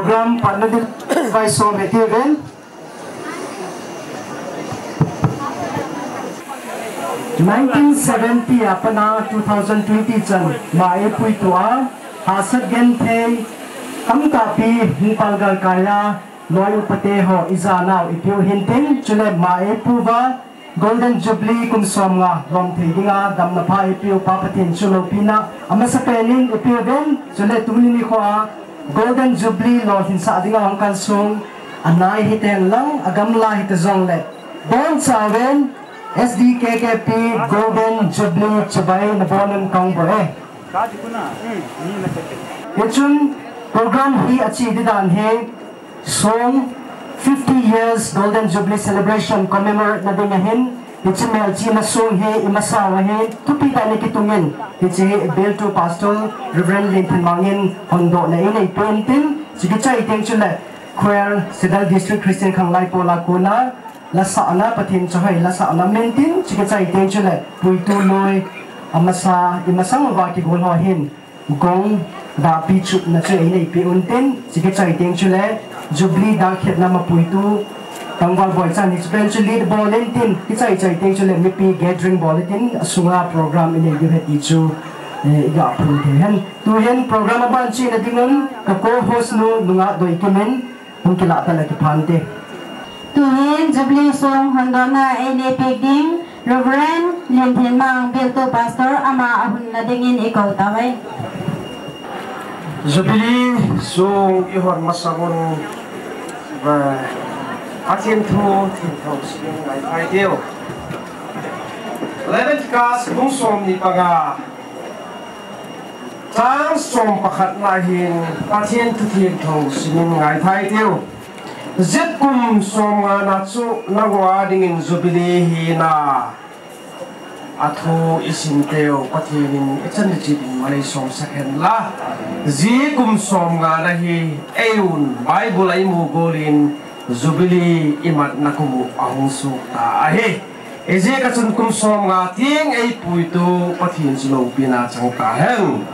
program partnered by so material. Nineteen seventy अपना 2020 चन माए पुई तुआ हासत गेन थे हम कापी हिपालगर काया लोय उपते हो इजाना इपियो हिंटिंग चुले माए पुवा golden jubilee kum somga rom thidinga damna pha ipiyo papatin chulo pina amasa penin ipiyo ben chule tumni ni kho Golden Jubilee Lord hinsa ading ang kalsong anay hiten lang agamla hitazong le. Bon sawen SDKKP Golden Jubilee Chubay na bonon kang boe. Kaji kuna. Itchun program hi achi didan he song 50 years Golden Jubilee celebration commemorate na din hichi mel chi na sung he ima saw he tu pi da ne ki tungin hichi bel to pastor reverend lin thin mangin hondo na in pen tin chi ki chai teng chu la khoer sedal district christian khang lai pola kona la sa patin pathin cho hai la sa na men tin chi ki chai teng chu la pui tu loi ama sa, ima sang wa ki gol ho hin gong da pi chu na chu in pe un tin chi ki chai teng chu jubli da khet na ma pui tu tangwal boy chan eventually the bulletin kichai chai teng chule mipi gathering bulletin sunga program in you had ichu ga the hen tu hen program ban chi na dingon ka co host no nunga doi kemen hung kila ta la ki phante Tuhin Jubilee Song Hondona Ene Pigding Reverend Lintin Mang Bilto Pastor Ama Ahun na dingin ikaw taway Jubilee sung ihor masamun và Artium 2 Tintongsing Lai Phai Deo Eleventh class Bung Som Ni Paga. Trang Som Pakhat Lai Hin Artium 2 Tintongsing Lai Phai Tiêu, Zip Kum Som Nga Natsu Nagwa Dingin Zubili Hina Athu Isin Teo Patinin Ichan Jibin Malay Som Second La. Zikum Som Nga Nahi Eun Mù Aimu Golin Jubilee imat nakumu ang sukta ahi. Ezi kasun kum som nga ting ay puito pathin silo pinachang tahen.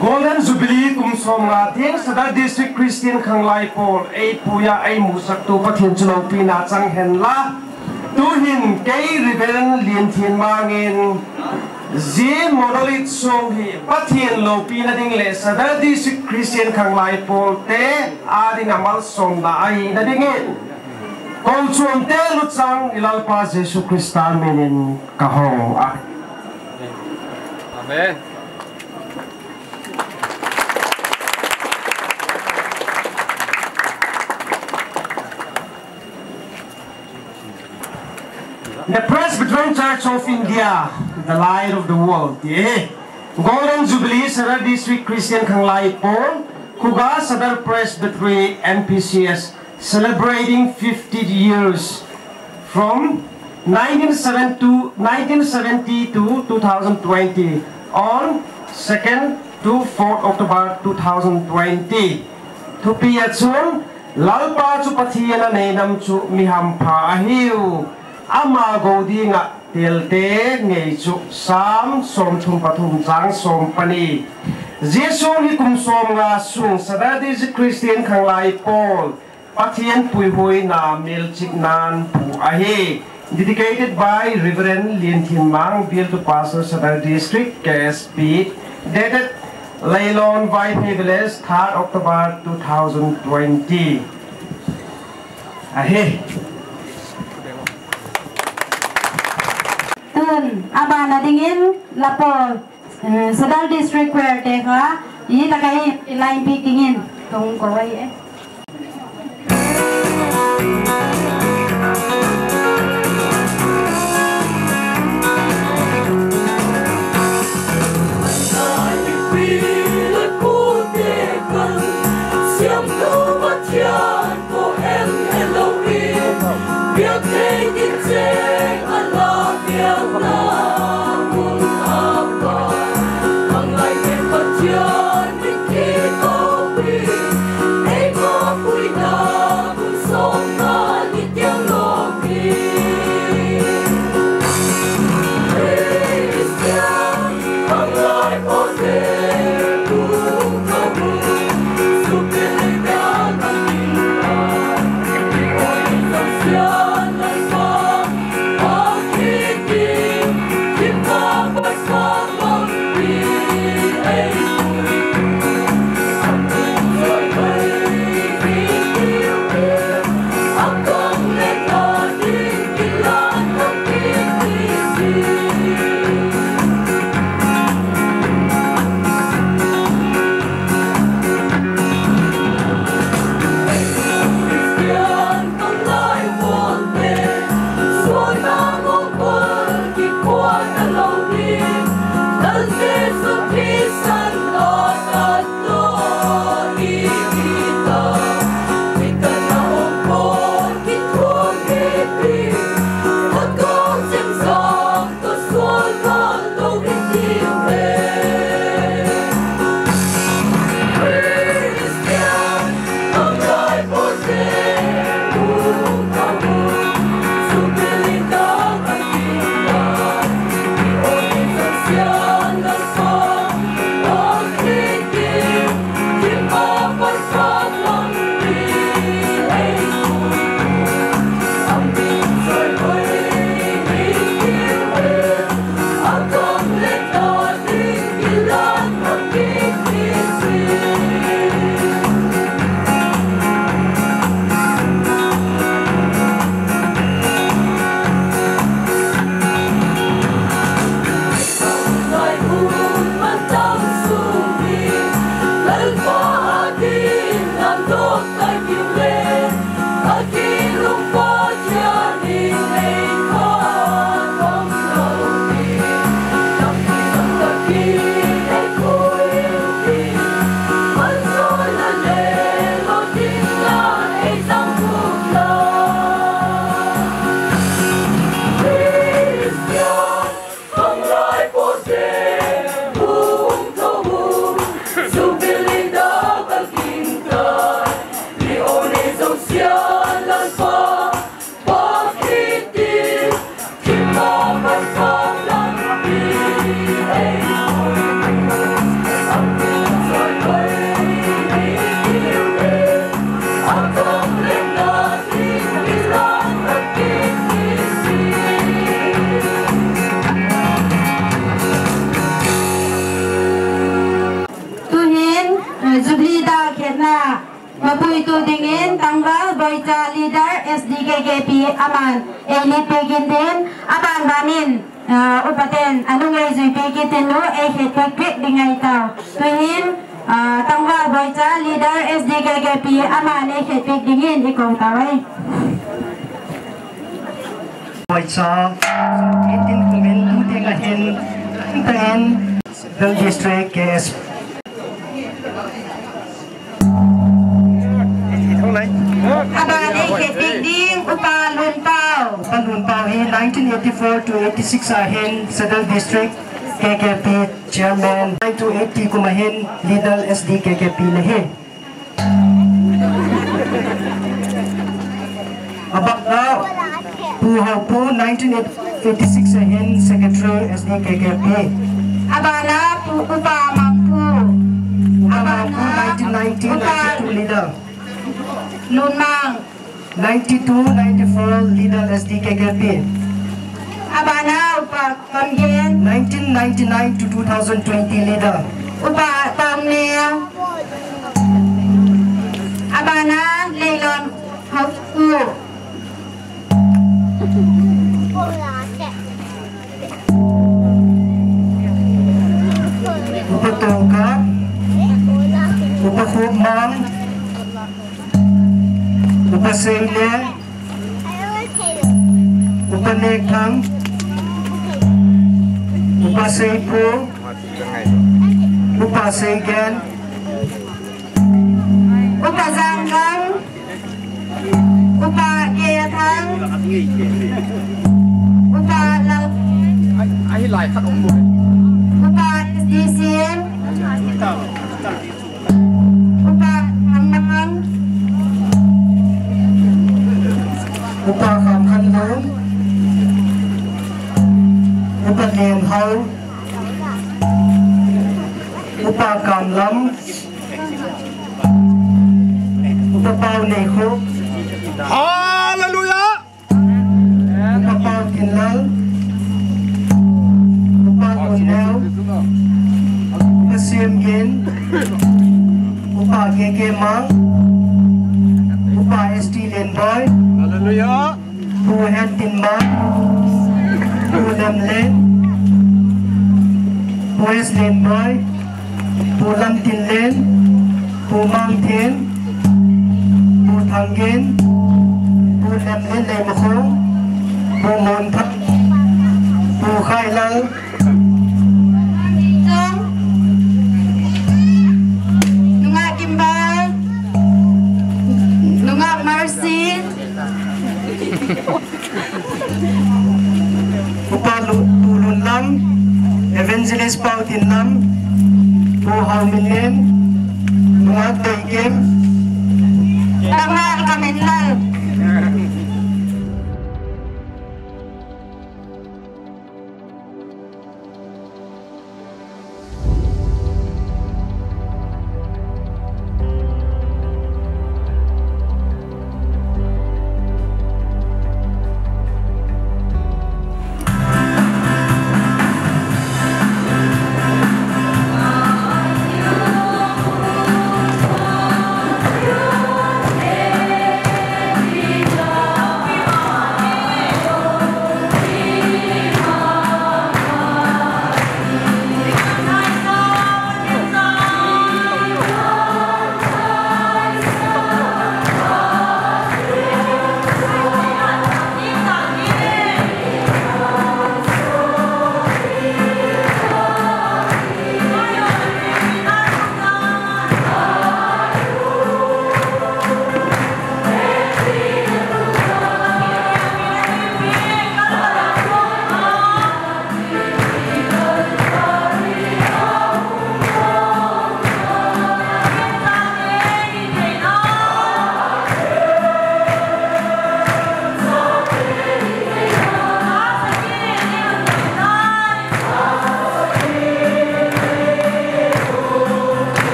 Golden Jubilee kum som nga ting sada district Christian Khanglai Paul ay puya ay musak tu pathin silo pinachang henla. Tuhin kay Riven Lien Thien Mangin. Zi monolith song hi pathian lo pi na ding le sada district Christian khang lai pol te ading amal som na ai na ding in kong chuam te lu chang ilal pa Jesu Christa menin kahong a. Amen. The Presbyterian Church of India, the light of the world. Yeah. Golden Jubilee Sadar District Christian Kanglai Paul, Kuga Sadar Presbytery npcs celebrating 50 years from 1970 1970 to 2020 on 2nd to 4th October 2020. To be at lalpa chu pathiana nenam chu miham pha ahiu ama nga telte ngei chu sam som thum pathum chang som pani jesu hi kum som nga sung sadadi ji christian khanglai paul pathian pui hui na mil chik nan pu ahi dedicated by reverend lin thin mang bill to pastor sadar district ksp dated Leilon Laylon Whitehaveles 3rd October 2020 ahi tun aba na dingin lapo ờ, sadal district where te ka yi cái line pikingin tung kawai vậy aman. Ehli pegintin aban bamin uh, upaten anu ngai zui pegintin lu eh, eh, eh, ehli pekpek dengan ita tuhin uh, tangga boita leader SDGGP aman ehli pek dingin ikon kawai Baca, ini komen tu dengan dengan Bel District KSP 1984 to 86 ahin Sadal District KKP Chairman 9 to 80 kumahin Lidal SD KKP lahi. Abak na Puhaw po 1986 ahin Secretary SD KKP. abana pu upa mangpu Abak po 1990 92 Lidal. lunmang 92 94 Lidal SD KKP. Abana Upa Kamhen 1999 to 2020 leader. Upa Tamnea Abana Leilon Hafku Upa Upakubmang Upa Upanekhang Upasay po. Upasay gan. Upasanggang. Upagayatang. Upalang. Ay, lại khát ống mũi. Upa DCM. Upa Hamdangan. Upa Hamdangan cũng có hiền hơn chúng ta cần lắm. Chúng bao này khúc. Hallelujah! Chúng ta bao tiền lớn. Chúng ta quần áo. Chúng ta xiêm yến chúng ta kê kê mắng chúng ta esti lên bói. Hallelujah! Hãy subscribe hẹn kênh Ghiền Mì Gõ Để lên. bỏ lỡ muis lên nói bu lâm tin lên bu mang thiên bu thăng gen bu nem lên lên mà khô bu môn thấp bu khai lâu is Despite in Nam, Buhamilin, Mga Taikim, Tama ang kaminlan.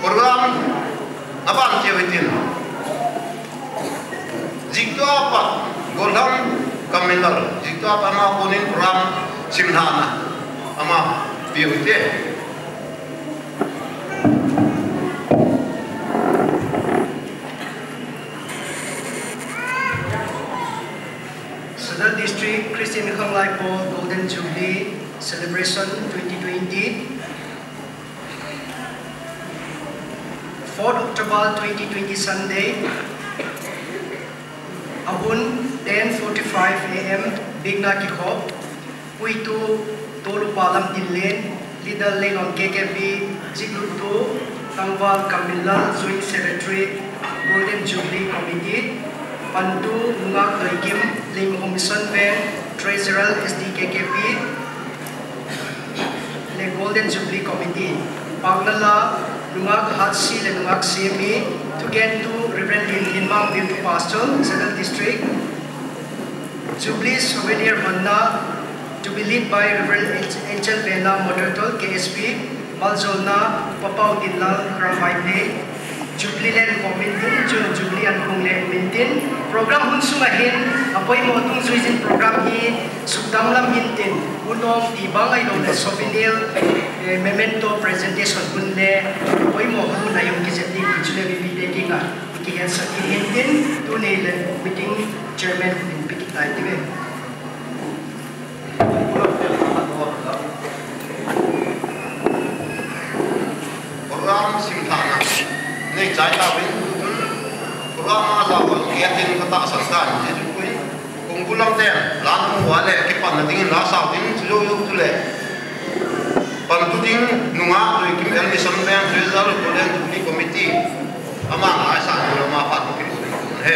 Program aban che wetin jik to apa golam kamilar jik to apa ma ko nin program simhana ama beauty. Sadar District Christian Khanglai Po Golden Jubilee Celebration 2020 4th October 2020 Sunday Abun 10:45 a.m. Bigna Kikop Puitu Tolu Palam Dinlen Leader Lane on KKB Jiglutu Tangwal Kamilal Joint Secretary Golden Jubilee Committee Pantu Ngak Loikim Lim Commission Ben Treasurer SDKKP Le Golden Jubilee Committee Pagnala Lungak Hatsi Le Lungak CME Together to Reverend Linmak Beauty Pastor Southern District Jubilee Souvenir Manna to be led by Reverend Angel Bena Moderator KSP Malzolna Papau Dinlal Kramaite Jubilee ko maintain jo Jubilee ang le maintain program hun sumahin apoy mo tung suizin program hi sugdam lam hintin unong ibang ay nong souvenir eh, memento presentation hun le apoy mo hun na yung kisit ni Jubilee bibigay nga kaya sa hintin tunay le meeting chairman in Pikita Tibet. Orang Singkawang. Ko ta san kan je ju kuin kung kulang te lan mu wa le ki pan ding la sa din chu yo tu le pan tu ding nunga tu kim el mi sam ben result ko le tu ni committee ama ma sa ni ma pa tu ki he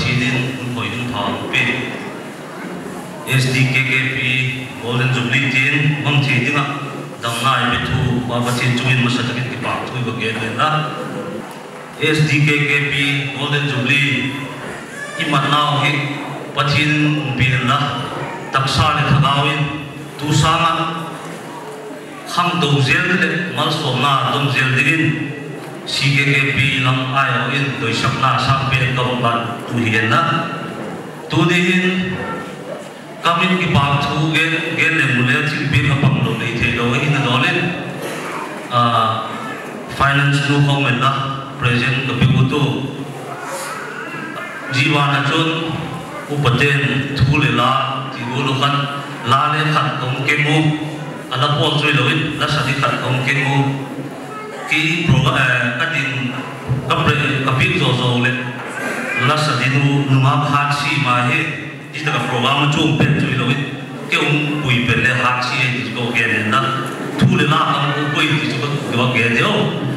chidin khoi dun thon pin SDKKP golden jubilee tin bang chi dinga dangnai bi thu wa ba chin chungin masa takin ki pa thu ba gen len la SDKKP golden jubilee i mat nau hi pathin bin la taksa le thagawin tu sanga kham do zel le mal so na dom zel digin CKKP lang ayaw in to isang nasa pinakamban tuhiyan na. Tudihin kamin kipang tugen gen emulet si pinapang lo na itelo in the knowledge finance no comment na present kapiguto jiwa na chun upaten thulela tigolo kan la le khat kong kemu ala pol choi loin la sadi khat kong kemu ki program kadin kapre kapik zo zo le la sa numa hat si ma he ji ta program chung pen chui lo ke um pui pen le hat si e ko ge ne na thu le na am ko koi ji ko ko ge de o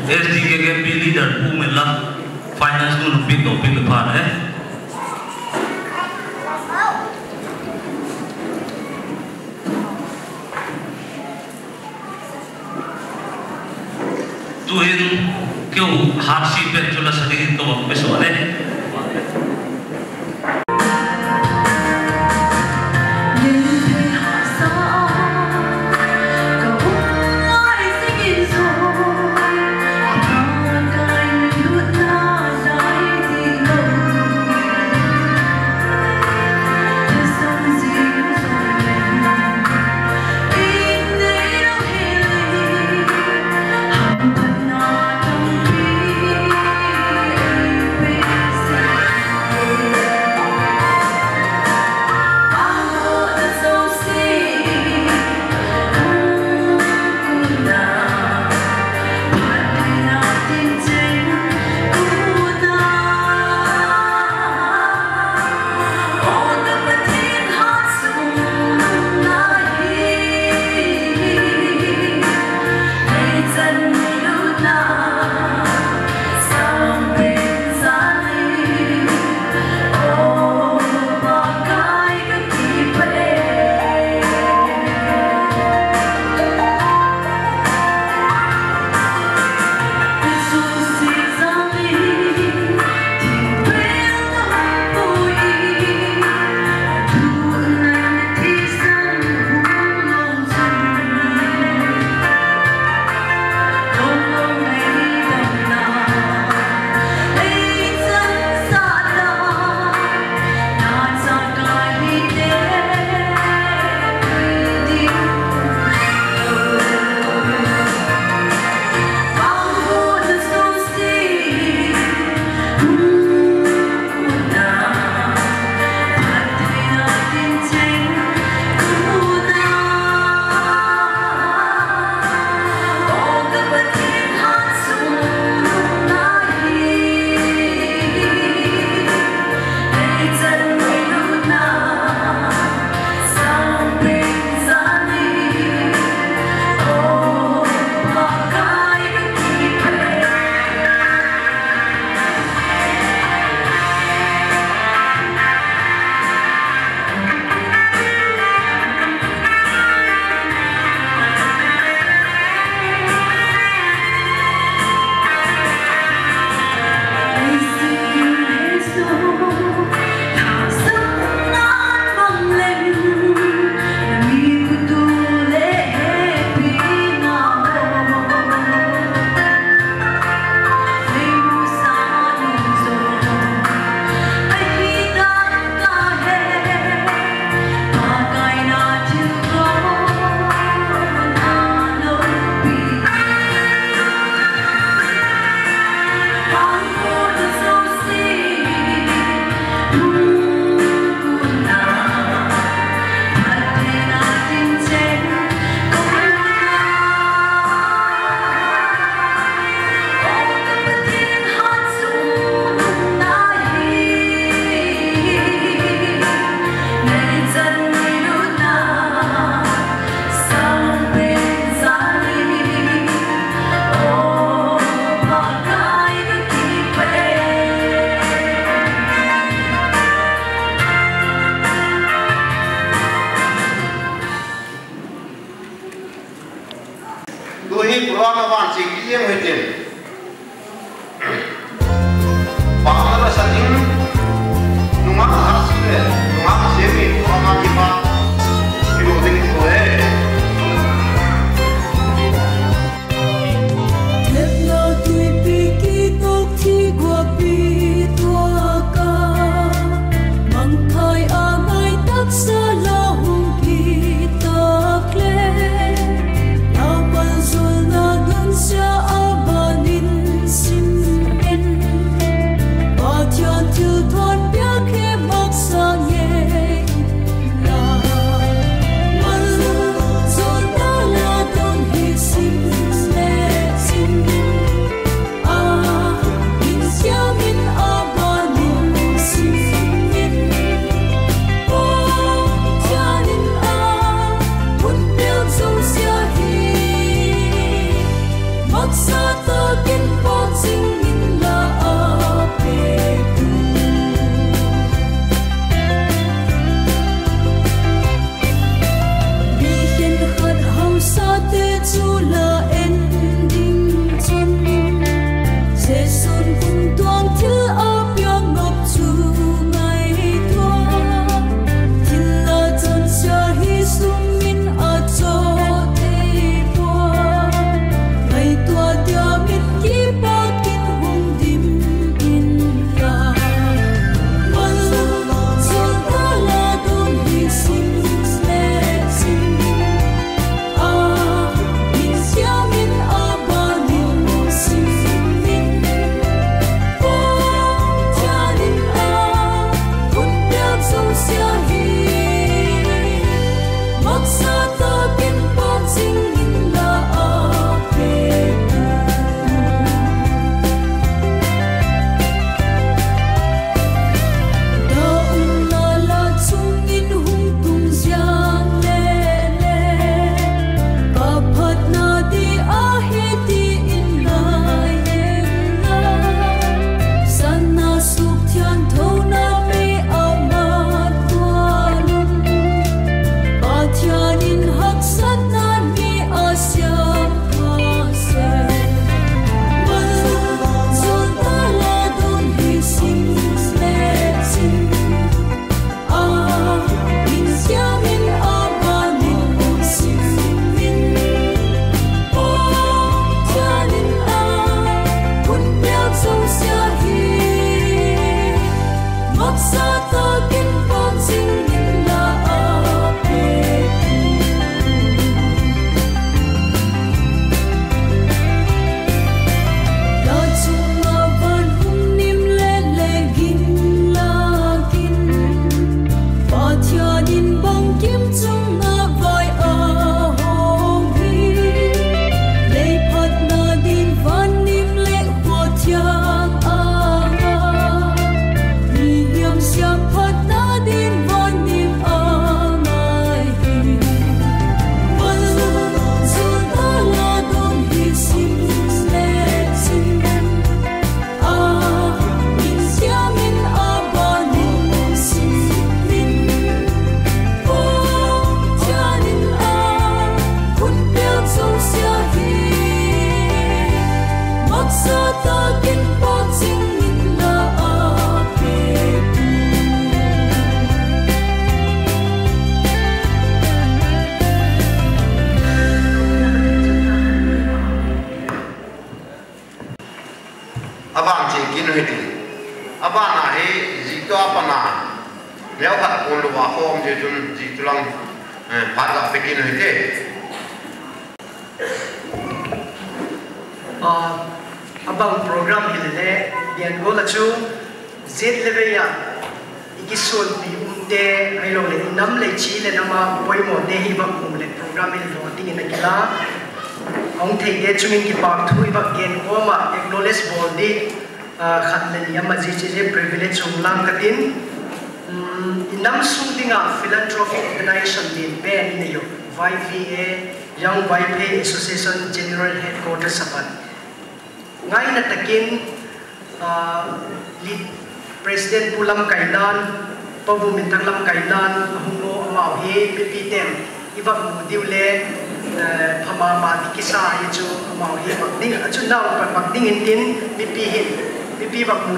sdk ke leader pu me la finance nu pik do pik pa ne Tuhin কেউ হাত শিল্পের জন্য সাথে কিন্তু বেশ অনেক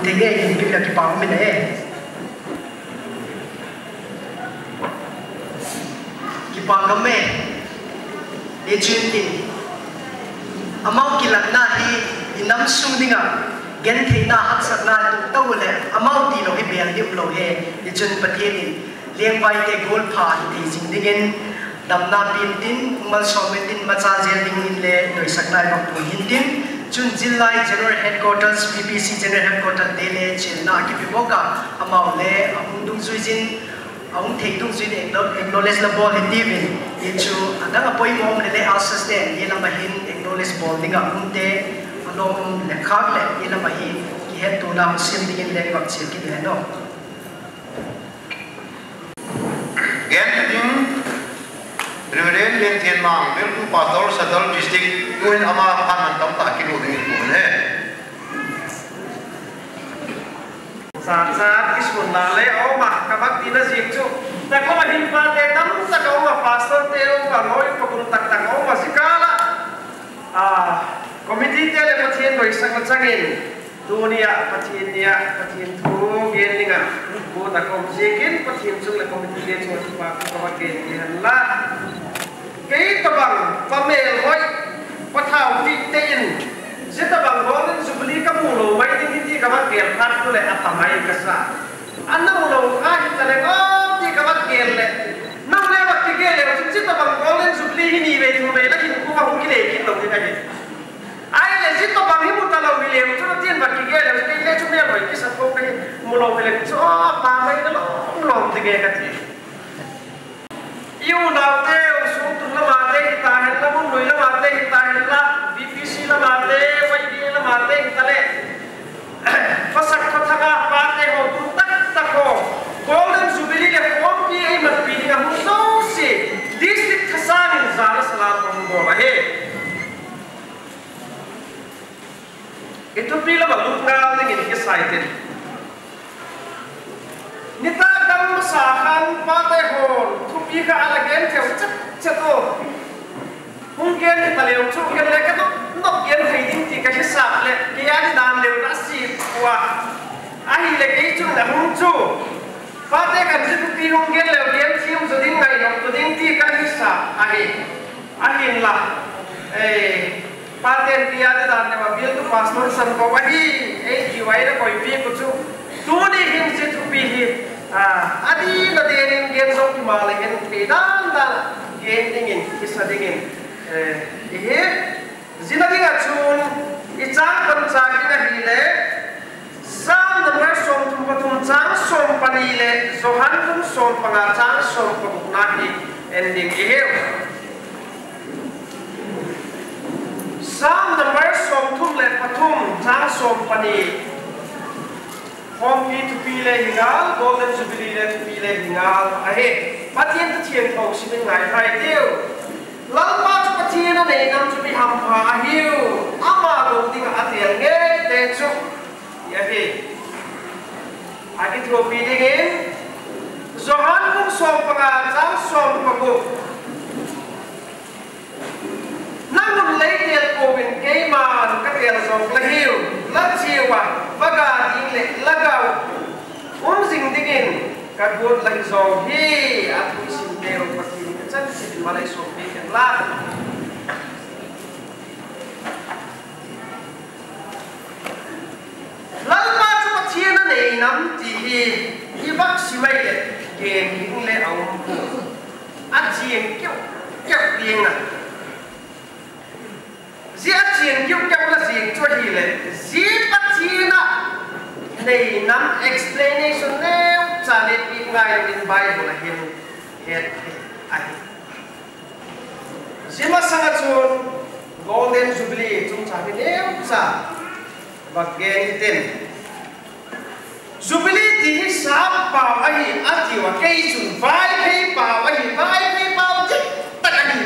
tingin, bigla kipaw minna eh. Kipaw kami. Ejinti. Amaw kilat na hi, inamsung ni nga, gen kay na haksat na itong tawle, amaw tilo ibel hiplo he, ejin patinin. Liang bay kay gol pa, hindi singdingin, damna pintin, umal sometin, matsazir dingin le, doy saknay magpuhin din, chun jillai general headquarters ppc general headquarters dele chinna ki biboka amau le amung dung sui jin amung thei dung sui de acknowledge la ball hiti win ye chu adang apoi mom le assist de ye la mahin acknowledge ball dinga amung te anom le khak le ye la mahin ki het to na sim dingin le bak chil ki de no Lin Thiên Mang, Bill Ku Pastor Sadal District, Nguyen Ama Phan Man Tam Ta Kilo Ding Ku Ne. Sa sa isun na le o ma kabak tina zik chu. Tak ko hin pa te tam sa ko ma pastor te o ka loi ko kun tak tak o ma sikala. Ah, committee te le pathian noi sang changin dunia pathian nia pathian thu gen ninga ko ta kom jekin pathian chung le committee le chu pa ko ma gen ni han la Kei tabang famel hoi patau ti tein sitabang ronin subli kamulo mai ti ti kamat kel hat kule apa mai kasa anau lo ahi tale o ti kamat kel le nau le wakti kel le sitabang ronin subli hini be tu be lakin ku bang kile kin lo ti tadi ai le sitabang himu talo wile tu tien wakti kel le ti le chu me roi kisa ko ke mulo pele so pa mai lo lo ti ke ka ti là cho ba mấy cái lồng lồng thì cái cái yêu nào thế xuống tu la mate kita hen la mun lui la mate kita hen la BPC la mate YD la mate kita le fasak kotaka pate ho tu tak tak ho golden jubilee le form pi ai mat pi ni mu so si district khasan in zara salam bo la itu pi la ni ni excited Nita dam sahan patai hon tupi ka alagen teu chat chato. Hungen ni taleu chu gen le ka to nok gen hei din ti ka sa le ke ya ni dam le na si wa. Ahi le ke chu na hung chu. Patai kan ji tupi hungen le gen thiu zo din ngai nok to din ti ka sa ahi. Ahi la. Eh paten tiade danne ma bil tu pastor san ko wahi ei jiwai ra koi pi kuchu tu ni him se tu pi hi adi na de ning gen so ki ma le gen pe dan dan gen dingin isa dingin eh ihe zinagi nga chun ichang pan cha ki na hi le sam na mer som tum patum chang som pani le so han tum som panga chang som pa na hi ending ihe sam na mer som tum le patum chang som pani Vorm to die Bilegal, Golden Jubilee Bilegal ahe. Patien te tien ook sin ngai hai tiu. Lan ma tu patien ne nam tu bi ham pa hiu. Ama go ding atien ge te chu. Ya he. Aki tro bi ding in. Zohan kum som pa ga zam som pa Namun leitet kovin keimaan kakerso lahil latsiwa vaga dingle lagau. Unsing dingin kabur lagi so hi atu isim tero pakin kecil si malai so hi kan lat. Lalpa cepat siena nei nam tihi ibak siwai le ông, hingle awum. Ajieng kyo kyo dienga. Zia chiên kiu kiu là gì cho hi lệ zia bắt chi na này nắm explanation nêu trả lời in ngay in Bible hin hết ai zia mà chun golden jubilee chúng ta cái nêu trả và gen jubilee thì hi sáp ai ati wa cây chun vai cây bảo ai vai cây bảo chứ tất cả những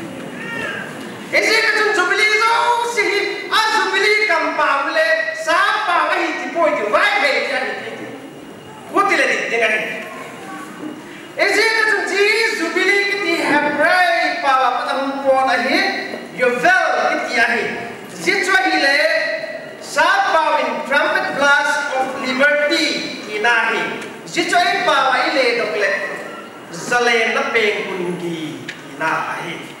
Zalena Pengundi Inahe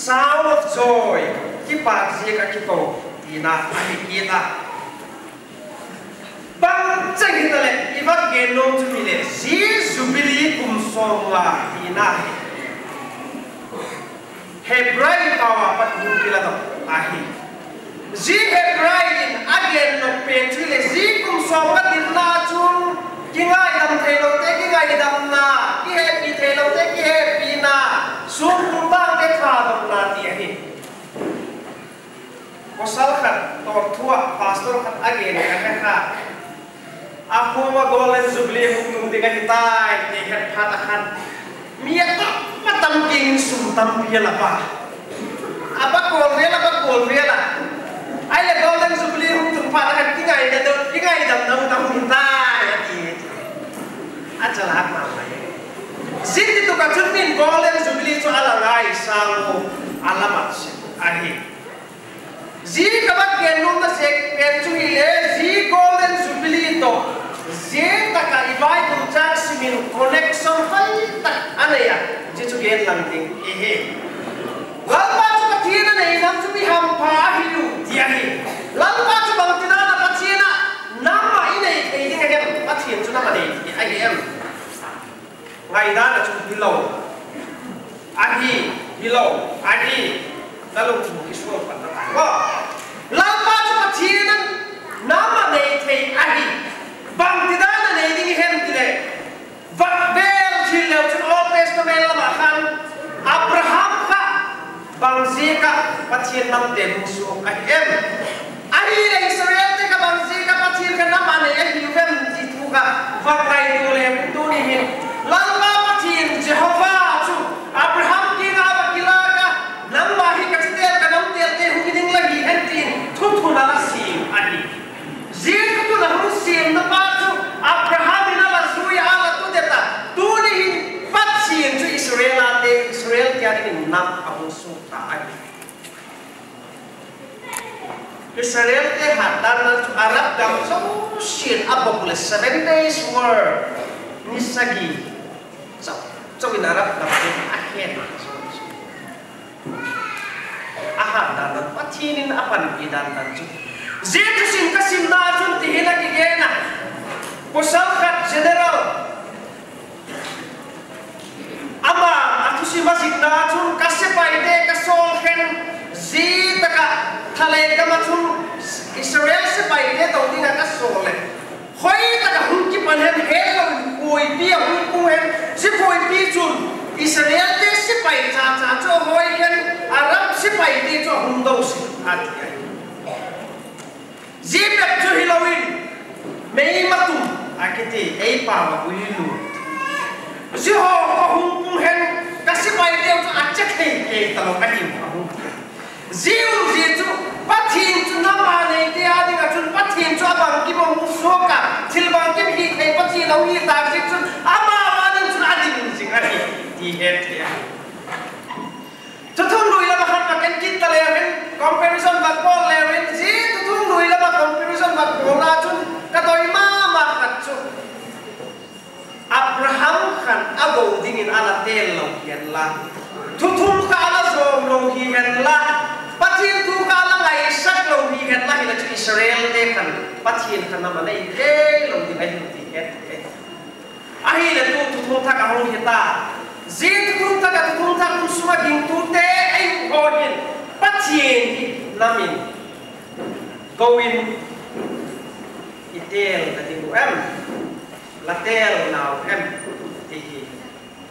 sound of joy ki pa sia ka ki ko ina ami kina bang chang hi tale i va ge lo chu mi le si su bi li kum so la ina hebrai ka là pat mu ki la to a hi ji hebrai in again no pe chu le si kum so pat in la chu ki dam thei lo te dam na ki pi thei lo pi na sum kum bang dam na ti khat tor thua pastor khat again ka ka ka. Aku ma golden jubilee hukum dengan kita ini kan katakan Mia tak matam king sum tam pia lapa. Apa kol vela apa kol vela. Ai le golden jubilee hukum dah dam dam ya ti. Ajalah apa ya. Siti tu kacun min golden jubilee tu ala ngai sangu alamat se. Ahi. Zi kabat genung na sek pencu ile zi golden jubilee to. Zi taka ibai kum chak simin connection hai tak anaya. Zi tu gen lang ting ehe. Lalpa tu katina nei nam tu mi ham pa hidu dia hi. Lalpa tu bang thiền chúng ta mà để thì anh em. Ngày ra là chúng đi lầu. Anh đi đi lầu. Anh đi. Đã lồng chúng cái xuống phần nó thẳng quá lắm ba chúng ta thiền nó mà để thì anh đi. Bằng cái đó là để đi hem cái đấy vật bel thì vâng, là chúng Old Testament là mà khăn Abraham cả bằng gì cả? Và thiền năm để mua xuống Ahi lagi serius ni kebangsi kapacir kena mana ya? Hidupan itu ka fakrai tu leh tu ni hil. Lama Jehovah tu Abraham kira apa kira ka lama hi kerja kena tiada tiada hujan yang lagi henti. Tu tu nara lah sim ahi. Zir tu nara sim napa tu Abraham ina lazu ya Allah tu deta tu ni hil fakir tu Israel ada Israel tiada ni nak abu sultan ahi. Israel they had Arab dan So shit, apa boleh seven days war lagi. So so in Arab dan akhir. Ahad dan patinin apa nih dan tanju. Zitusin kasim dajun tihila kigena. Kusangkat general ama atu si masik na chun kase paide ka sol ken zi taka thale ka ma chun Israel se paide to ding ka sol le hoi taka hun ki pan hen he lo koi pi a hun ku hen si koi pi chun Israel te si pai cha cha cho hoi ken Arab si paide cho hun do si at zi pek chu hilowin mei matum akiti ei pa ma builu Ziho kohung punghen kasi pai teo tu acak hei hei talo kanim kohung. Ziu zi tu patin tu nama nei te adi nga chun patin tu abang ki mong soka silbang ki hi hei patin au hi tak si chun ama ama nin chun adi min sing ari ti het ya. Tutung lui la bahan makan kita le men comparison bak pol le men zi tutung lui la bak comparison bak pola chun katoi ma ma kat chun Abraham kan ago dingin ana telo kian la. Tutum ka ala zo lo hi la. Patien tu ka ala ngai sak lo hi la hila chik Israel te kan. Patien kan nama nei te lo di bai hu ti. Ahi le tu tutum ta ka hong hita. Zin tutum ta ka tutum ta kun suma ging tu te ai hongin. Patien ki namin. Gowin. Itel ka tingu em. Itel ka tingu em. la terra la hem e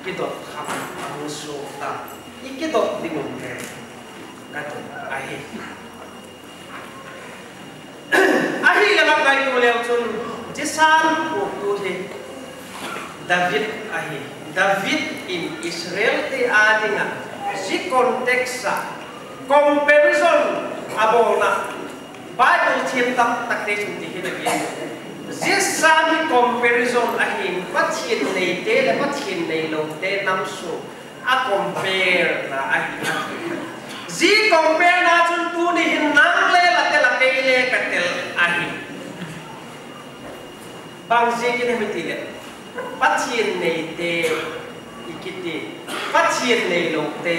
che do ha un suo sta e che do di ahi ahi la va dai come le ho ci san tu david ahi david in israel ti adina si konteksa comparison abona bible chim tam tak te chung ti hi na This sami comparison ahin pathin nei te le pathin nei lo te nam so a compare na ahin Zi compare na chun tu ni hin nang le la te la ke le ka tel ahin Bang zi ki ne mi ti le pathin nei te ikiti pathin nei lo te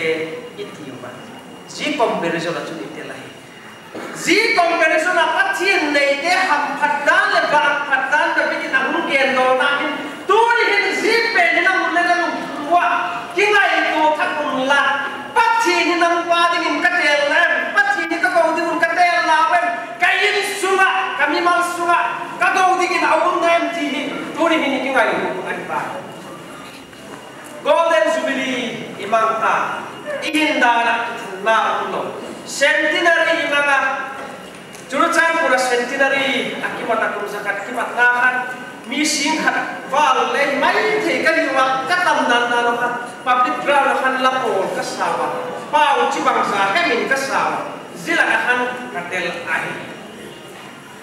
iti ba Zi comparison la chun ite la hin Zi comparison na pathin nei te ham phat dan le ba phat dan da bi na hun gen do na hin tu ni hin zi pe ni na mun le na lu wa ki ngai tu thak kun la pathin ni nam pa ding in ka tel na pathin ni ka ko ding un ka tel la wen ka yin sunga ka mi mal sunga ka go ding in awun na em ti hi tu ni hin ki ngai tu ai ba golden jubilee imang ta ihinda na na ulo centenary mga tulutan pura centenary aki mata kurusakan aki matahan missing hat vale may tika liwa katamdan na loka public drama lakan lapo kasawa pao cibang sa kemin kasawa zila kahan katel ahi.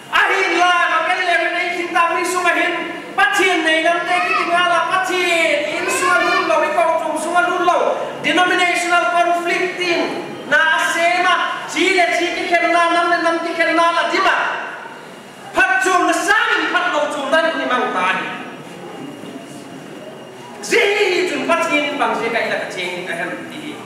Ahi la makali lemin ay kita miso mahin patin na inang teki tingala patin in sumalulaw ikaw sumalulaw denominational conflicting. Na sema chile chiki khenna nam nam ki khenna la dima phat chum na sam phat lo chum dan ni mang ta ni zi chun phat chin bang je kai la ka cheng ka han ti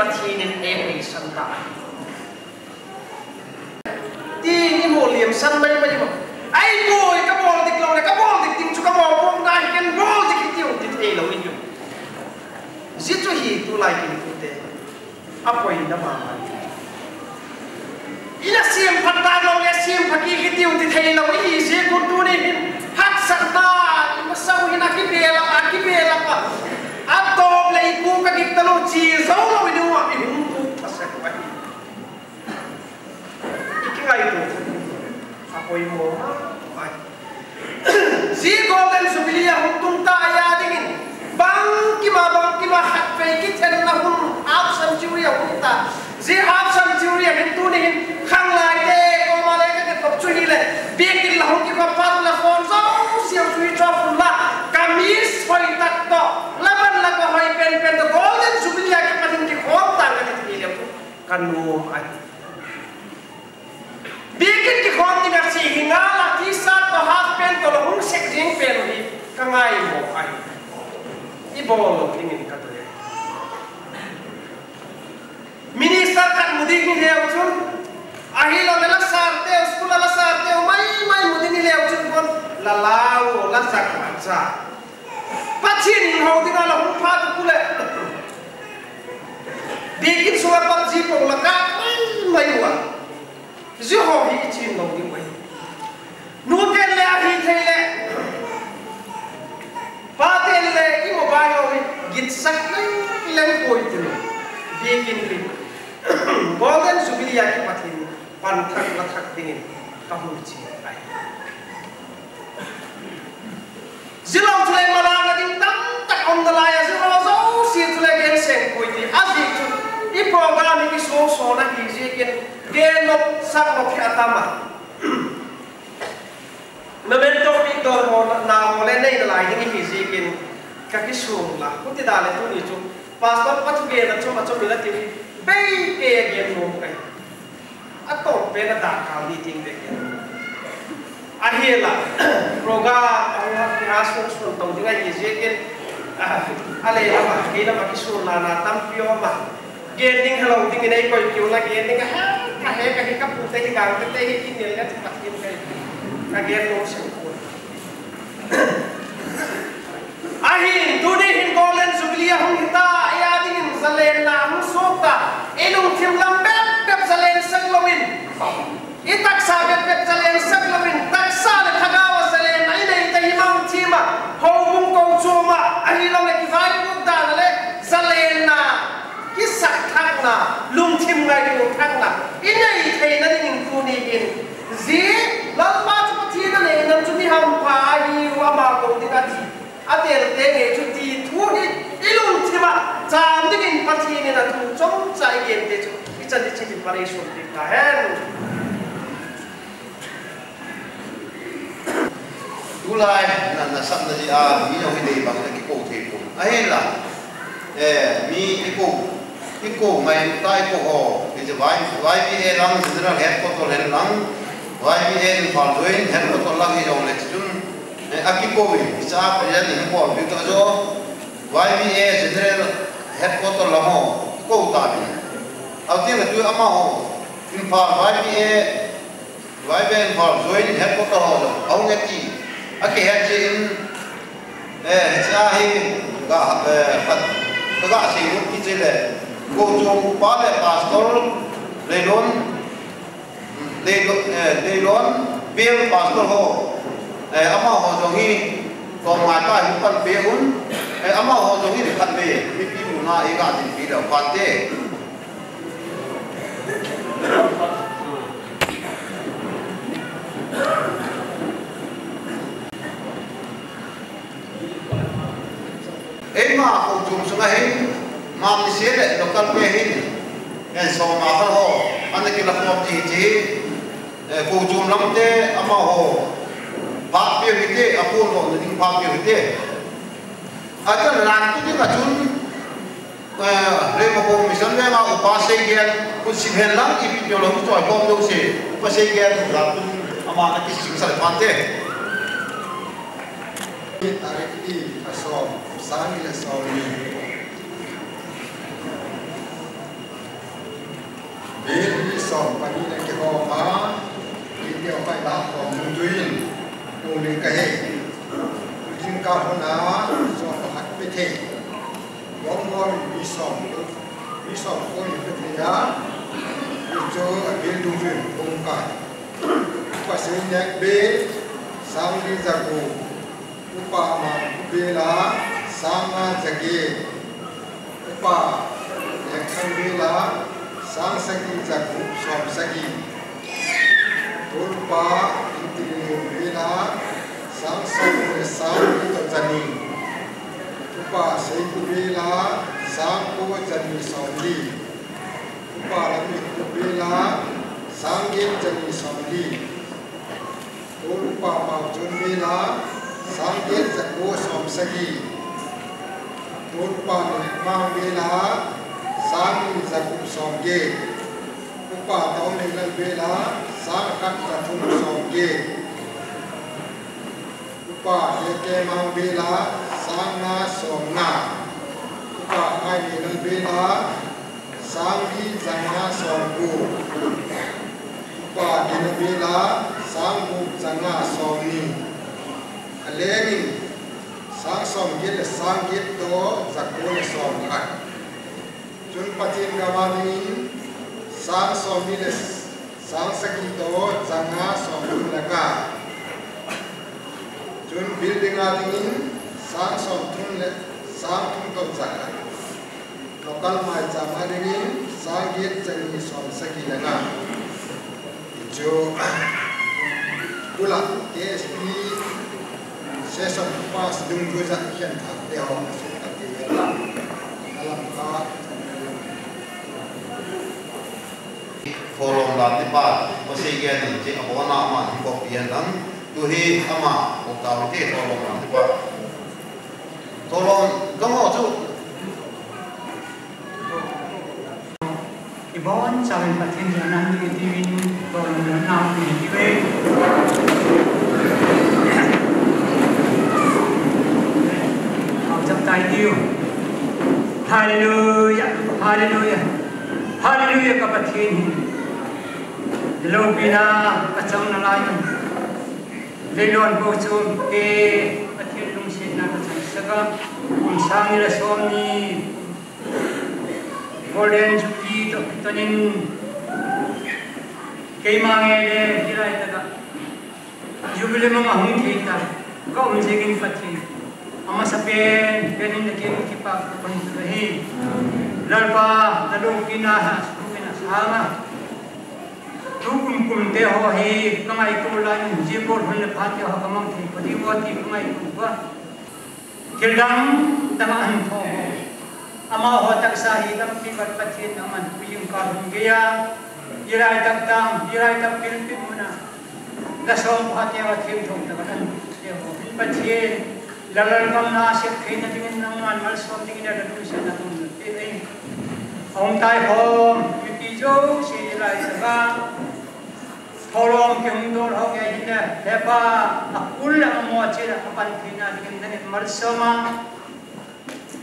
patinin every sometime. Ti ni molium san bari bari mo. Ai boy ka bol dik lo na ti, bol dik tim chu ka bol bom na ken bol dik ti u dit ei lo in yu. Zi chu hi tu lai kin tu te. Apoi na ma ma. Ila siem patta lo le siem phaki hi ti u dit ei lo hi zi ku tu ni hin. Hat sarta ma sau hi na che bela ki bela pa. A to le ku ka ki ta lo chi zo lo ni wa mi hum ku pa sa ko ai tu apoy mo ay si golden subilia huntung ta aya dingin bang kima bang kima hat pe ki ten na hun half century hunta si half century hin tu ni hin khang lai de ko ma le ka kop chu hi le bi ki la hun ki ko pat la la ko hoi pen pen to golden subilia ki patin ki khom ta ka ti le kan no ai bikin ki khom ni na si hinga la ti sa to half pen to lo hung sek jing pen hi ka ngai mo ai i bo lo tingin ka to le minister kan mudi ni le chun ahilo de la sarte skula la sarte mai mai mudini le uchin cioè, kon la lao la sakmancha pachin ho dina la hupa tu kule dekin suwa pabji pong la ka mai mai wa ji ho hi chin lo ni mai nu te le a hi the le. Pa te le ki mo ba yo git sak nai lem koi tu dekin li Golden Jubilee ki pathin pan thak la thak dingin ka hu chi ai zilo tule mala na ding tam tak om da laya zilo zo si tule gen sen koi ti azi chu i program ki so so na ki ji gen gen no sak no ki atama memento pi dor mo na mo le nei na lai ni ki ji gen ka ki sung la ku ti da le tu ni chu pastor pa chu gen na chu ma chu mi la ti be ke gen mo kai atau pena tak kau di ting dek. Ahiela, roga awak kiras pun sun tahu juga ye je kan. Ah, Ale apa? Kena pakai sun nana tampil apa? Gending kalau ting ini kau kau lah nak gending ah? Kahai kahai kapu teh kau teh teh ini ni ada cepat ini kau. Kagian lu sempur. Ahi, tu deh in golden subliya hong kita. Hung sokta enung thim lam bep bep zalen sang lowin itak sa bep bep zalen sang lowin tak sa le thagawa zalen ai nei ta himang thima ho mung ko chuma ai lo le ki vai le zalen na ki thak na lung thim ngai ku thak na i nei thei na ding tu ni in zi lal ma chu na nei nam chu ham pa hi wa ma ko ding a a tel te nge chu ti thu ni luôn lung mà cham ding in pa thi ni na thu chong chai gen te chu i chan di chi ti pare su ti ka hen Tulai na nasam na si a mi no hide bang na ki ko the ko. hen la. Eh mi ki ko ki ko mai tai ko ho. Ki je vai vai bi e lang general head ko to len lang. Vai bi e fal doin head ko to lang i jong le chun. Eh a ki ko wi sa president ni ko bi to jo. E general head ko to lang ho. Ko ta bi. Au ti la tu ama ho. In fal vai bi e vai bi e fal doin head ko to ho. Au nge ti aki hat in eh cha hi ga pat ga si mu ki che le ko chung pa pastor le lon le bill pastor ho e ama ho to hi ko ma pa hi pan pe un e ama ho to hi pan pe mi pi mu na e ga tin pi da thế, mà Ema ko tum sunga hin ma mi se le lokal pe hin en so ma ho an ki la ko ti ti ko tum lam te ama ho papir ite apur mo ni papir ite aja ran tu ka chun le mo ko mission le ma upase gen ku sibhen lang ibi yo lo to ko do se upase gen la tu ama na ki sing sar pante tarik di asom sami le sami Beri som pani nak kau mah, ini apa yang dah kau mungkin. Mu tuin tu ni ka he jin ka ho na so ko hat pe the yong mo ni som ni som ko ni pe the ya ni cho a bir du fin kong ka pa na sang sang sang to jani upa sei kubela sang ko jani sauli upa rami kubela sang ge jani sauli upa ma junmela sang ge jako som sagi upa ma vela sang jakum som ge upa taun le vela sang kat jakum som ge pa ye ke mang bi la sang na som na pa ai ni nan bi la sang bi zang na som bu pa ni nan la sang bu zang na som ni ale ni sang som ye le sang ye to zakko le som ka chun patin ga ma ni sang som ni le sang sakito to zang na som la ka Tüm bildiğin sang som tüm le sang tüm konsakan. Lokal mai zaman ini sang git jadi som sekilangan. Ijo pula TSP sesok pas dung dua zakian tak dia orang tapi dalam kawat kolom latihan, pasti kan je apa nama kopian dan tu hi ama ko ta mi te to lo ma ba to lo ko mo chu i bon sa ve pa tin ya nan ni ti vi to lo na na ni ti ve học chắp tay yêu Hallelujah Hallelujah Hallelujah, các bạn thiên. Lâu bina các cháu nó lại 릴론 복수 에 어떻게 룽시나도 장사가 공상이라 소음니 골렌 죽기 덕분인 게임망에 히라이다가 유빌레마가 홍기이다 그 움직인 파티 아마 사펜 베닌 게임 키파 콘스레히 랄파 나로키나 수쿠미나 사마 jubilee to tonin kay mange le hirai taga jubilee mga hung kita ka umjegin pati ama sa pen penin na kaya kipa kon kahi lalpa lalong kinahas kumina sama tukum kum te ho he kamai kulan jibor hun phate ho kamang thi padi wati kamai kuwa kirdang tamaan tho ama ho tak sahi pi bat pachin aman puyung ka hungeya irai tak tam irai tak pil pil muna na som ha te wa thim thong ta kan te ho pil pachin lalal kam na se khin na tingin nang man mal som tingin na du sa ho ge hina hepa akul ang mo chira kapan thina tingin na mar soma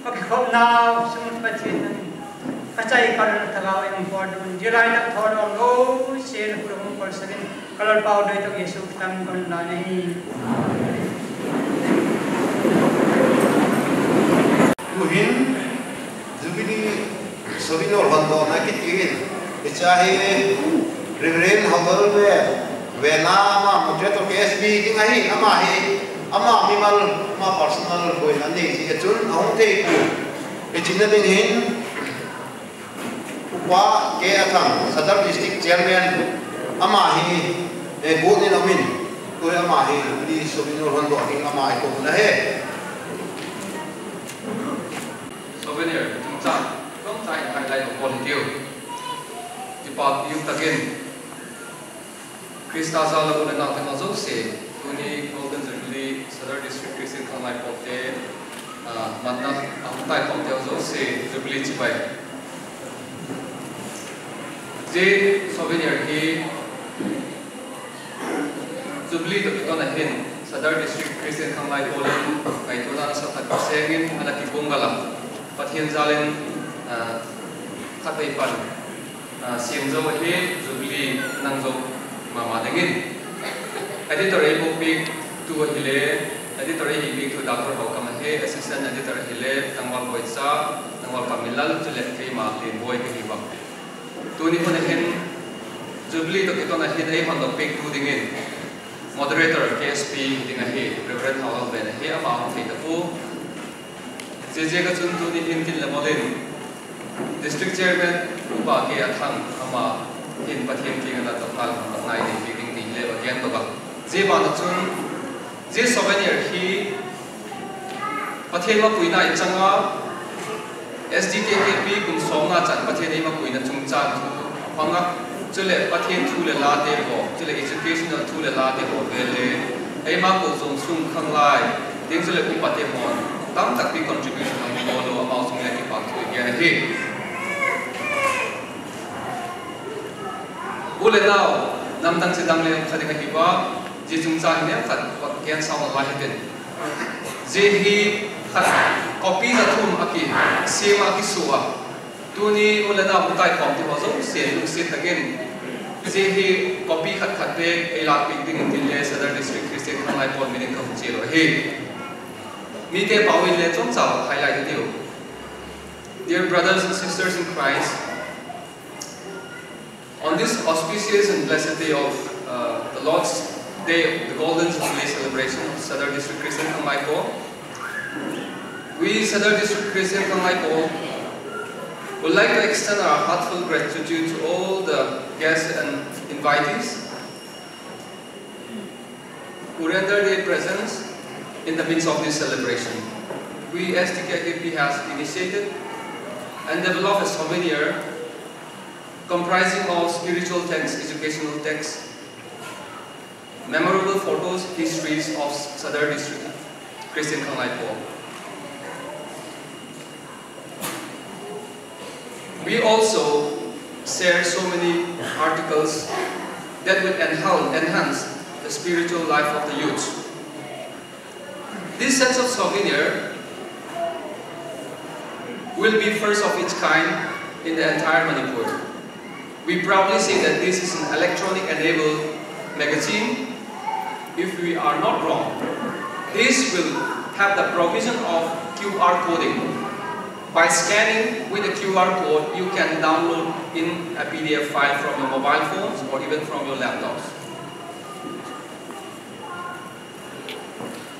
pagkakot na sumunod pa siya ng kacay ka rin tagaw yung board ng jiray na thoro lo siya na puro mong korsarin kalor pa udo ito yesu kitang kon na nahi tuhin zubini sobino hondo na kitin ichahi ringren hobol be vena ma mujhe to ksb ki ngahi ama hi ama mimal ma personal koi ani si chun aung te ku e chinna din hin upwa ke athang sadar district chairman ama hi e bu ni namin tu ama hi ni sobino hondo ki ama ko na he souvenir chúng ta không tại phải lại một con tiêu thì bảo yêu ta Krista Zala pun nak tema zoksi. Kuni Golden Jubilee Southern District Krista Kamai Pote. Mata aku tak pote zoksi Jubilee Cipai. Jadi souvenir ni Jubilee tu kita nak hin. Southern District Krista Kamai Pote. Kait kita nak sapa tak sengin ada kipunggalah. Patien zalin kata ipan. Siang zoksi Jubilee nang zoksi. E e big tu doctor ho kam he assistant editor hile tangwal boitsa tangwal kamilal tu le ke ma tin boy ke hiwa tu ni kon hen jubilee to kiton a hin e hon do big tu dingin moderator ksp dinga he reverend hawal ben he ama ho fe ta fu je je ka chun tu ni hin kin la molen district chairman upa ke athang ama in pathian ki ngala to phal ma ngai ni ki ding ni le wa gen to ba je ba na chun je souvenir hi pathian ma puina in changa SDKKP kun somna chan pathian mà ma puina chung chan thu lệ chule pathian thu le la te bo chule educational thu le la te bo ve le ei ma ko zong sung khang lai ding chule ku pate mon tam tak pi contribution ang bo lo ma sung le ki pa thu ge hi ule nau nam tang sedang le khadi ka hiwa ji chung cha ne khat kian sa ma lai den je hi khat copy za thum aki. Sema ki suwa tuni ule na bu tai kom ti ho zo se lu se tagen je hi copy khat khat be e la ping ding tin le sadar district christian khang lai pon meaning ka che lo he mi te pawin le chong cha highlight dio dear brothers and sisters in christ on this auspicious and blessed day of uh, the Lord's Day, the Golden Jubilee celebration, of Sadar District Christian Kangmaiko, we, Sadar District Christian Kangmaiko, would like to extend our heartfelt gratitude to all the guests and invitees who render their presence in the midst of this celebration. We as the TKKP has initiated and developed a souvenir comprising of spiritual texts, educational texts, memorable photos, histories of Sadar District, Christian Po. We also share so many articles that would enhance the spiritual life of the youth. This sense of souvenir will be first of its kind in the entire Manipur. We proudly say that this is an electronic enabled magazine. If we are not wrong, this will have the provision of QR coding. By scanning with a QR code, you can download in a PDF file from your mobile phones or even from your laptops.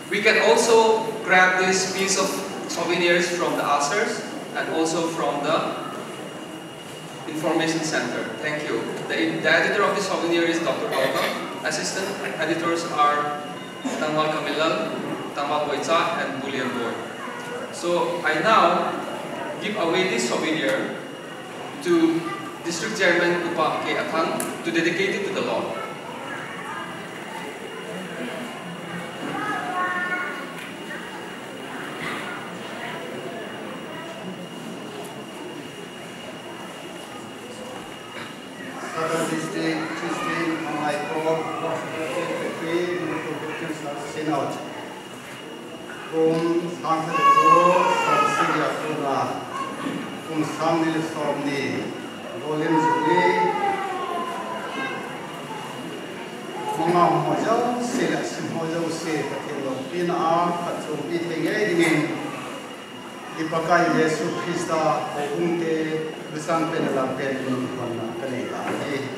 We can also grab this piece of souvenirs from the ushers and also from the information center. Thank you. The, the editor of the souvenir is Dr. Gautam. Assistant editors are Tangwal Kamilal, Tangwal Boicha, and Bulian Boy. So I now give away this souvenir to District Chairman Upa K. Atang to dedicate it to the Lord. down the left from the volume is away. Monga Mojo, Sela Simojo, Sela Telo Pina, Katu Pita Yedi, Ipaka Yesu Christa, Ounte, Visan Penelam Penelam Penelam Penelam Penelam Penelam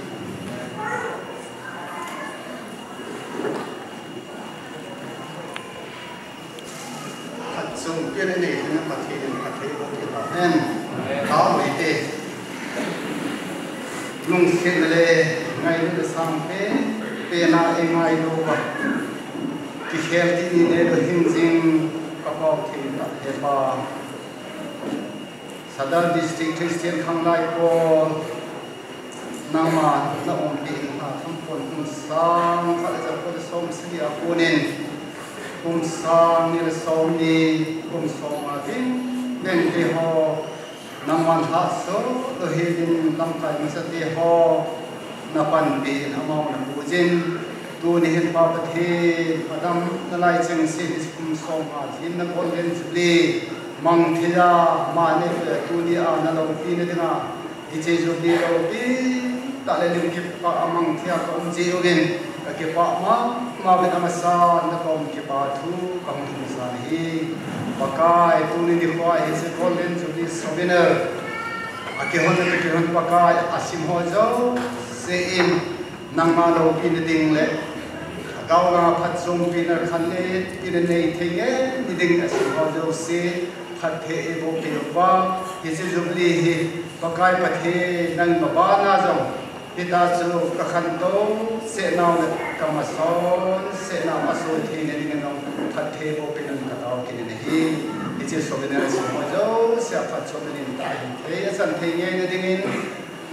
Sadar District Christian Khanglai ko nama na om pi na tham pon kum sang kha ja ko som si a kunin kum sang ni som ni kum som a din nen te ho naman ha so to he din lam kai ma sa te ho na pan bi na ma na bu jin tu ni hin pa pa the adam na lai cheng si kum som a jin na kon den li mang thia ma ne tu ni a na lo pi ne dinga di che jo di lo pi ta le lim ki pa mang thia ko um je ogin ka ke pa ma ma be na sa na ko um ke pa thu ka mu sa hi pa kai tu ni di khwa he se ko len फे एवो हिजुबली हि पकाय पथे नंग बाबा ना जाऊ। हि दासलो कखन तो, दो से नाउ कमसोन से ना थे ने ने नो फथे एवो पे नंग कताओ के ने हि इचे सोबेने से मजो से फत सोबेने ने ताहि थे सन थे ये ने दिने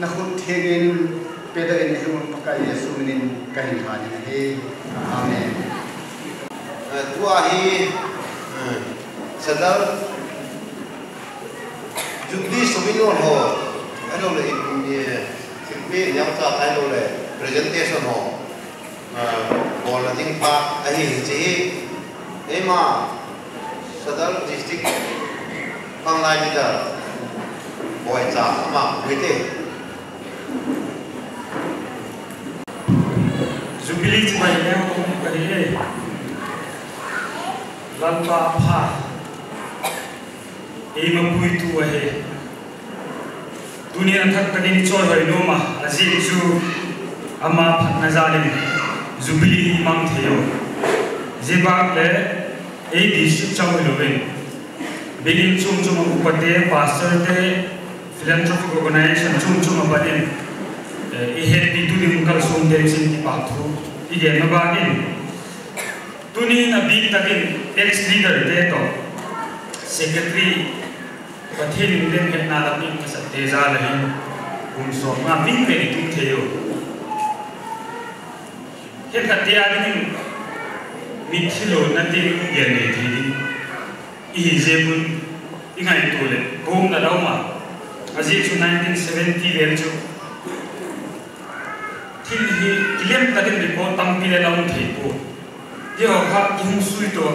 न खुद थे ने पेदे ने हम पकाय यीशु ने कहीं खा ने हे आमेन। दुआ ही सदा จุดที่สมิโนโหไอ้โนเลยอินเดียสิบปียังจะไอ้โนเลย presentation โหบอลลิงพาร์คไอ้หินจีเอ็มอาสตาร์ดิสติกฟังไลน์นี่จ้ะบอยจ้ามาคุยเต้ Jubilee ที่ไปแล้วผมไปเลยลันตาพา hoi no ma azi chu ama phat na zalim Jubilee mang theo zebak le ei district chau lo ben begin chung chung upate pastor te philanthropic organization chung chung abanin i het ni tu dim kal som de chin ti pa thu i ge ma ba gin tuni na bi takin ex leader te to secretary pathin den het na la ni sa te za la hin kum so ma vin ve ni tu the yo he ka te a ni mi thilo na te ni ge ne thi ni i je bun i ngai to le bom na dau ma aji chu 1970 le chu thil hi kilem ta den report tam pi le laung thei po ye ho kha king sui to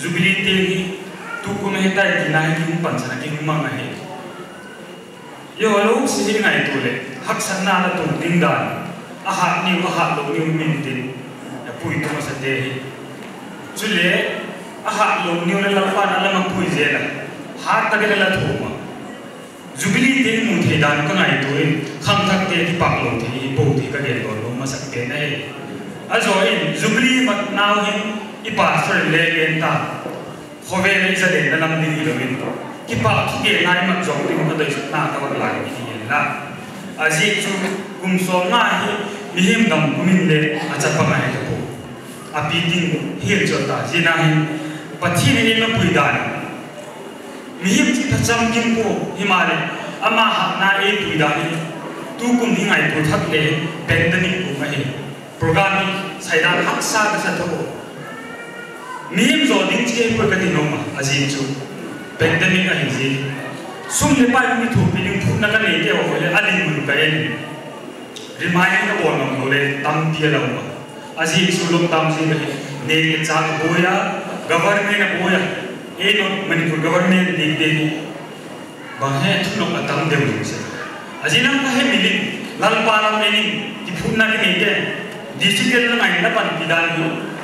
jubilee te hi tu ko me ta ki na hi pan sana ki ma he yo lo si hi ngai to le hak san na la tu ding dan a ha ni a ha lo ni min tin ya pui to ma sa te hi chu le a ha lo ni la la pa na la ma pui je la ha ta ge la thu ma jubilee te mu the dan ka ngai to in kham thak te ki pak lo thi bo thi ka ge lo lo ma sak ke nai a zo in jubilee mat ta wa lai ki hi na a ji chu kum so nga hi mi him dam kumin le a cha pa ngai ta ko a pi ting hi cho ta ji na hin pathi ni ma pui dan mihim chi thacham kim ko himale ama ha na e tu da ni tu kum hi ngai tu thak le pandemic ko ma he program ni saida hak sa da sa tho मीम जो दिन चे कोई नौ अजीम चु pandemic अजी सू लेपाई थी थे अलीमें remain बोल नौले तम तीन अजी लोकताम से चा बोया गवर्नमेंट बोया ए नो मनपुर गवर्नमेंट देखते बाहे तम देव से अजी ना कहे मिली लाल पाला मेनी तिफुना के डिजिटल नाइन पानी दानी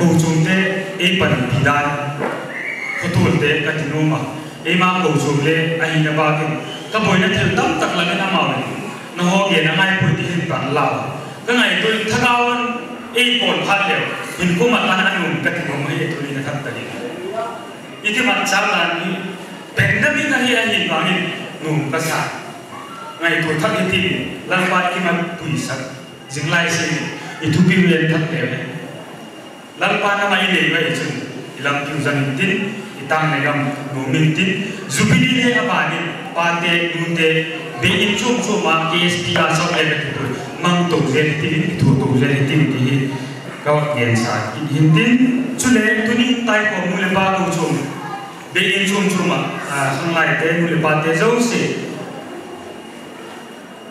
กูจุนเตไอปันปีได้ก็ตัวเตกันที่นู้นมาไอมากูจุนเล่ไอหินบ้ากินก็บ่อยนั่นเท่าตั้งตักละกันน้ำมาเลยน้องเย็นง่ายพูดที่เห็นกันลาวก็ไงตัวถ้าเราไอปนพัดเดียวหินกูมันละนั่นนุ่มกันที่นู้นไม่ตัวนี้นะครับแต่นี่อีที่มันช้าลานนี้เป็นได้ไม่ได้ไอหินบ้ากินนุ่มกระสานไงตัวทักที่ลังบ้านที่มันปุยสักจึงไล่สิอีทุกปีเรียนทักเดียวเนี่ย lan pa na mai le wai chung ilam tu zan tin itang ne gam no min tin zubili le ha ba ni pa te nu te be in chum chum ma ksp a sa le le tu mang to zen tin thu to zen tin ti hi ka gen sa hin tin. Chule tu ni tai ko mu le ba ko chung be in chum chum ma hang lai te mu le ba te zo se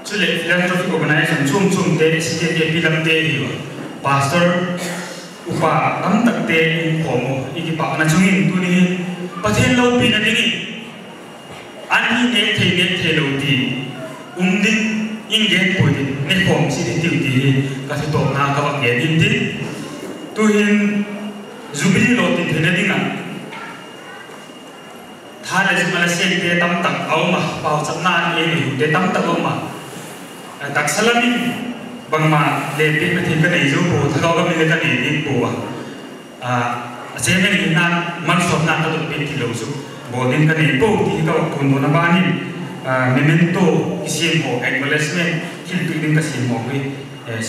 chule philanthropic organization chum chum te si te te pilam te hi pastor upa tam takte in pomo iki pa na chungin tuni pathen lo pi na dingi ani ne te ne te lo ti um di in ge po ti ne pom si ti ti ti ka se to na ka ba ge din ti tu hin zubi lo ti te na dinga ta la ji mala se te tam tak au ma pa chap na e ni te tam tak au ma tak salami บางมาเลปิดมาทิ้งกันในรูปูถ้าเราก็มีเลกันในรูปูอ่ะอ่าเสียไม่ดีนักมันสมนักก็ต้องเป็นที่เราสุบอลนี้กันในปูที่ก็คุณโนนบ้านนี่อ่าเมนโต้กิเซียนโมเอ็กเวลส์เมนที่ตัวเองก็เซียนโมไปเอส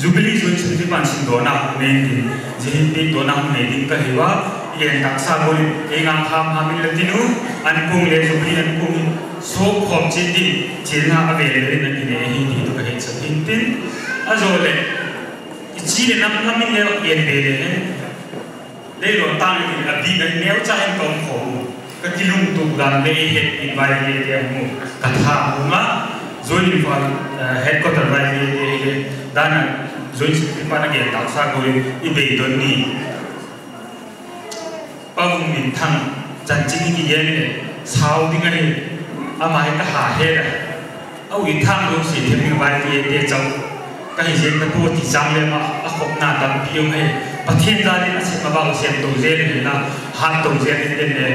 จูบิลี่ส่วนสุดที่มันสิ่งโดนักเมนที่จีนเป็นโดนักเมนที่ก็เหว่าเย็นตักซาบุลเองอ่ะทำทำมิลตินุอันคุ้มเลยจูบิลี่อันคุ้ม so khom chi ti jilna avele na ni ne hi ti to ka sa tin tin azole chi le nam nam ni le ye be le ne le lo tang ni a bi ne ne cha hen tom kho ka ti lung tu dan le he ti ba ye ye mu ka tha mu ma zoli fa head quarter ba ye ye ye dan zoli ti pa na ge ta sa go i be don ni pa mu min thang chan chi ni ye ne sao ding ne ama ta ha he da. Au i tham lu si the mi bai ti te chau. Ka hi zen ta pu ti chang le ma, a khop na tam pi um he. Pa thiên gia ni a se ma ba se to zen ni na ha to zen ni den ne.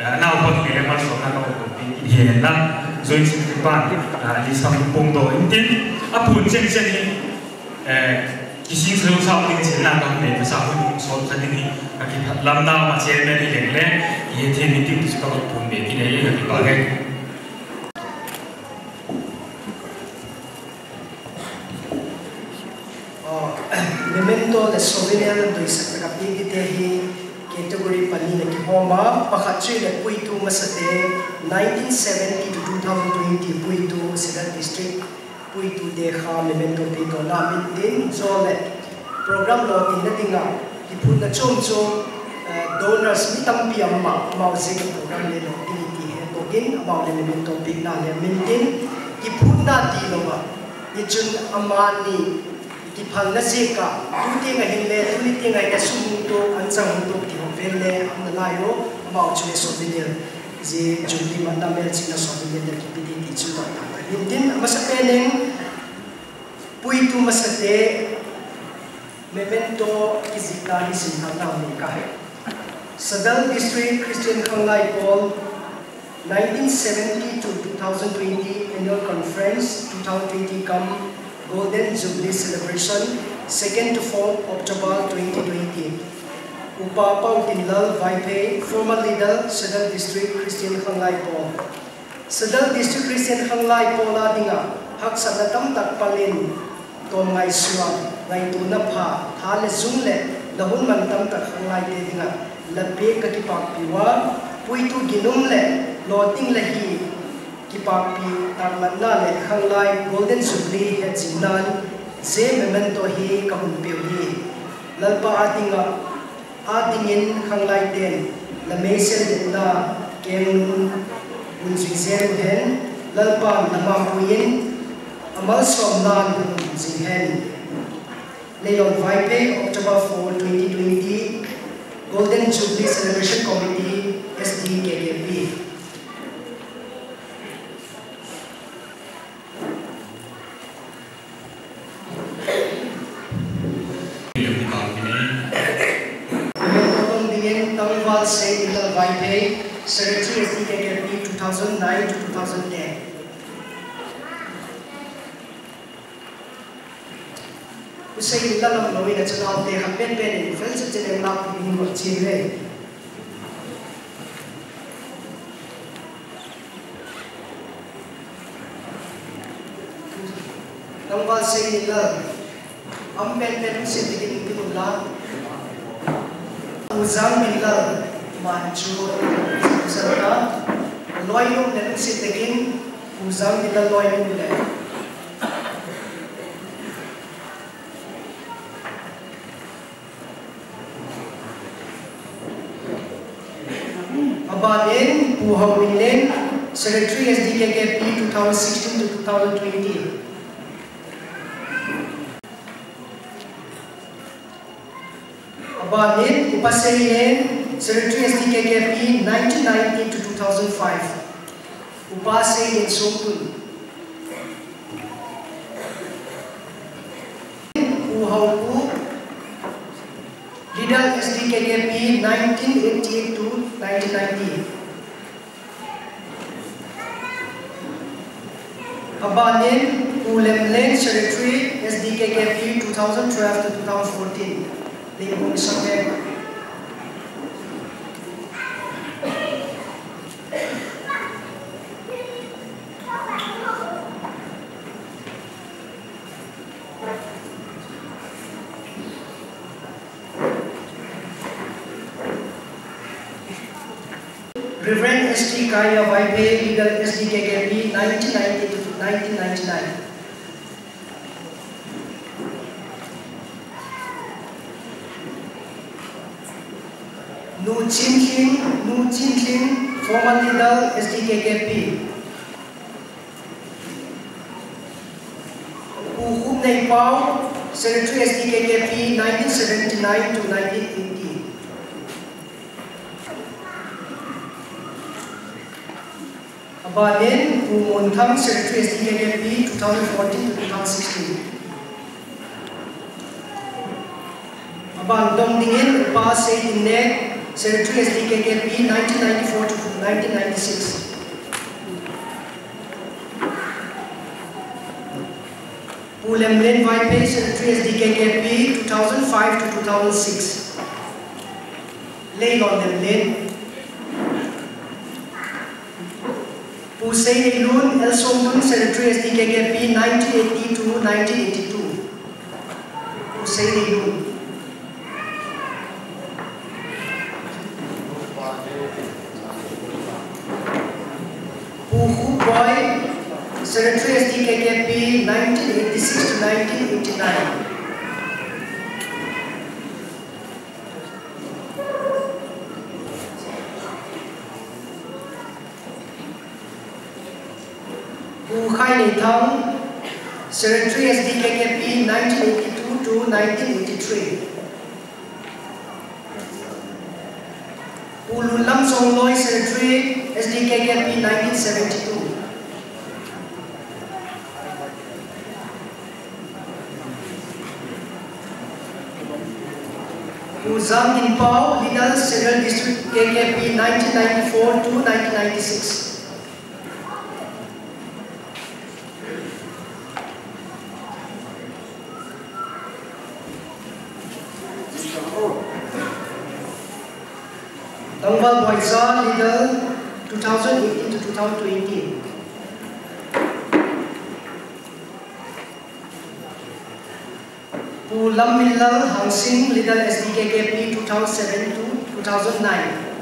Eh, na u pa ni le ma so na ko to pi ni he na. Zoi si ti pa eh, li sa mu pung do in tin. A pu chen chen ni. Eh, Kising sa sa pin chen na ka ne cũng pu so ta ni ka ki lam na mà chen ne ni le le. Ye the ni ti ti ka ko pun ne cái ne là cái ba ge. Memento le souvenir do isa ka pigi te hi category pani na ki homa pakhatri le puitu masate 1970 to 2020 puitu Sedan district puitu de kha memento te to na min din zole program lo tin na tinga ki phun na chom chom donors mi tam pi amma mau se ka program le lo tin ti he to gin about le memento pi na le min din ki phun na ti lo ba ni chun amani ki phal na se ka tu te nga hin le tu ni te nga ya sum to an chang to ti ho vel le am na la yo ma chu so de le je ju di ma ta mel chi na so de le ki pi ti chu ta ta hin din ma sa pe len pui tu ma sa te memento ki zita ni sin na na ni ka hai Sadal District Christian Khanglai Paul 1970 to 2020 Annual Conference 2020 come Golden Jubilee Celebration, 2nd to 4th October 2020. Upapa Utinlal Vaipe, former leader, Sadal District Christian Hanglai Paul. Sadal District Christian Hanglai Paul Adinga, Hak Sanatam Takpalin, Tom Ngai Suam, Ngai Tunapha, Hale Zumle, Lahun Mantam Tak Hanglai Dedinga, Lape Katipak Piwa, Puitu Ginumle, Loting Lahi, kipapi tarmanna le khanglai golden jubilee he jinnan je memento hi kahun pe hi lalpa adinga adingin khanglai ten la mesel den na kem un ji zen lalpa nama puin amal som nan ji hen leon vaipe october 4 2020 golden jubilee celebration committee sdkkp Secretary of DKMP 2009 to 2010. Usai kita lama lama ini kerja awal hampir pen ini fail saja dia nak pergi buat cerita. Tambah saya ni lah, hampir pen usai ini pergi buat lah. Uzam ni lah, manchu serta loyung dan sitekin uzang mila loyung le Abalin Puhawilin Secretary SDKKP 2016 to 2020 Abalin Upasayin, Secretary SDKKP 1990 to 2005. Upasayin Sokun. Uhaupu, Leader SDKKP 1988 to 1990. Abanin Ulemlen Secretary SDKKP 2012 to 2014. They will submit Reverend S.T. Kaya Vaipe, leader SDKKP 1990 to 1999. Nu Chin King, Nu Chin King, former leader SDKKP. Hu Hum Nei Pao, Secretary SDKKP 1979 to 1980. Abalin Hu Mon Tham, Secretary SDKKP 2014 to 2016. Abang Dong Dingin, Upa Say Cemetery SDKK P 1994 to 1996. Pool and Lane Secretary Page 2005 to 2006. Lane on them Lane. Hussein Ilun El Songun Cemetery SDKK P 1980 to 1982. Hussein Ilun. Secretary SDKKP 1986 to 1989. Khai Nithong, Secretary SDKKP 1982 to 1983. Pululam Songloi, Secretary SDKKP 1970. Zhang In Pao, Leader Central District KKP 1994 to 1996. Dangwal Boyza, leader 2018 to 2020. Lam Hang Sing, leader SDKKP 2007 to 2009.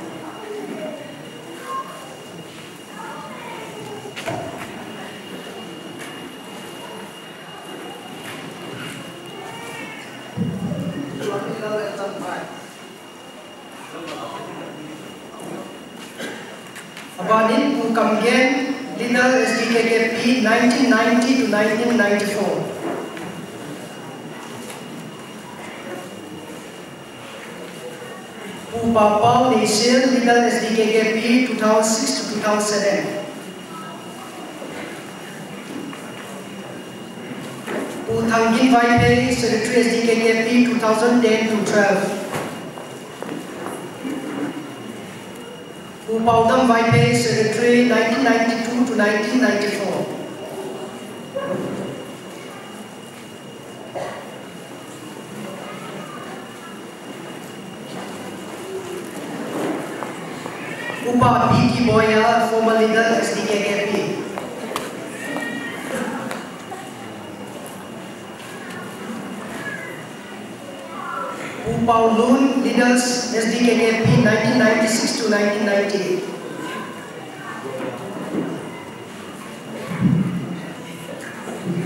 Abanin Pu Kamgen, leader SDKKP 1990 to 1994. पापाओं ने share middle 2006 to 2007 2005 Peri Secretary SDKKP 2010 to 12. Upaudam Viperi Secretary 1992 to 1995. Lun, leaders SDKKP 1996 to 1998.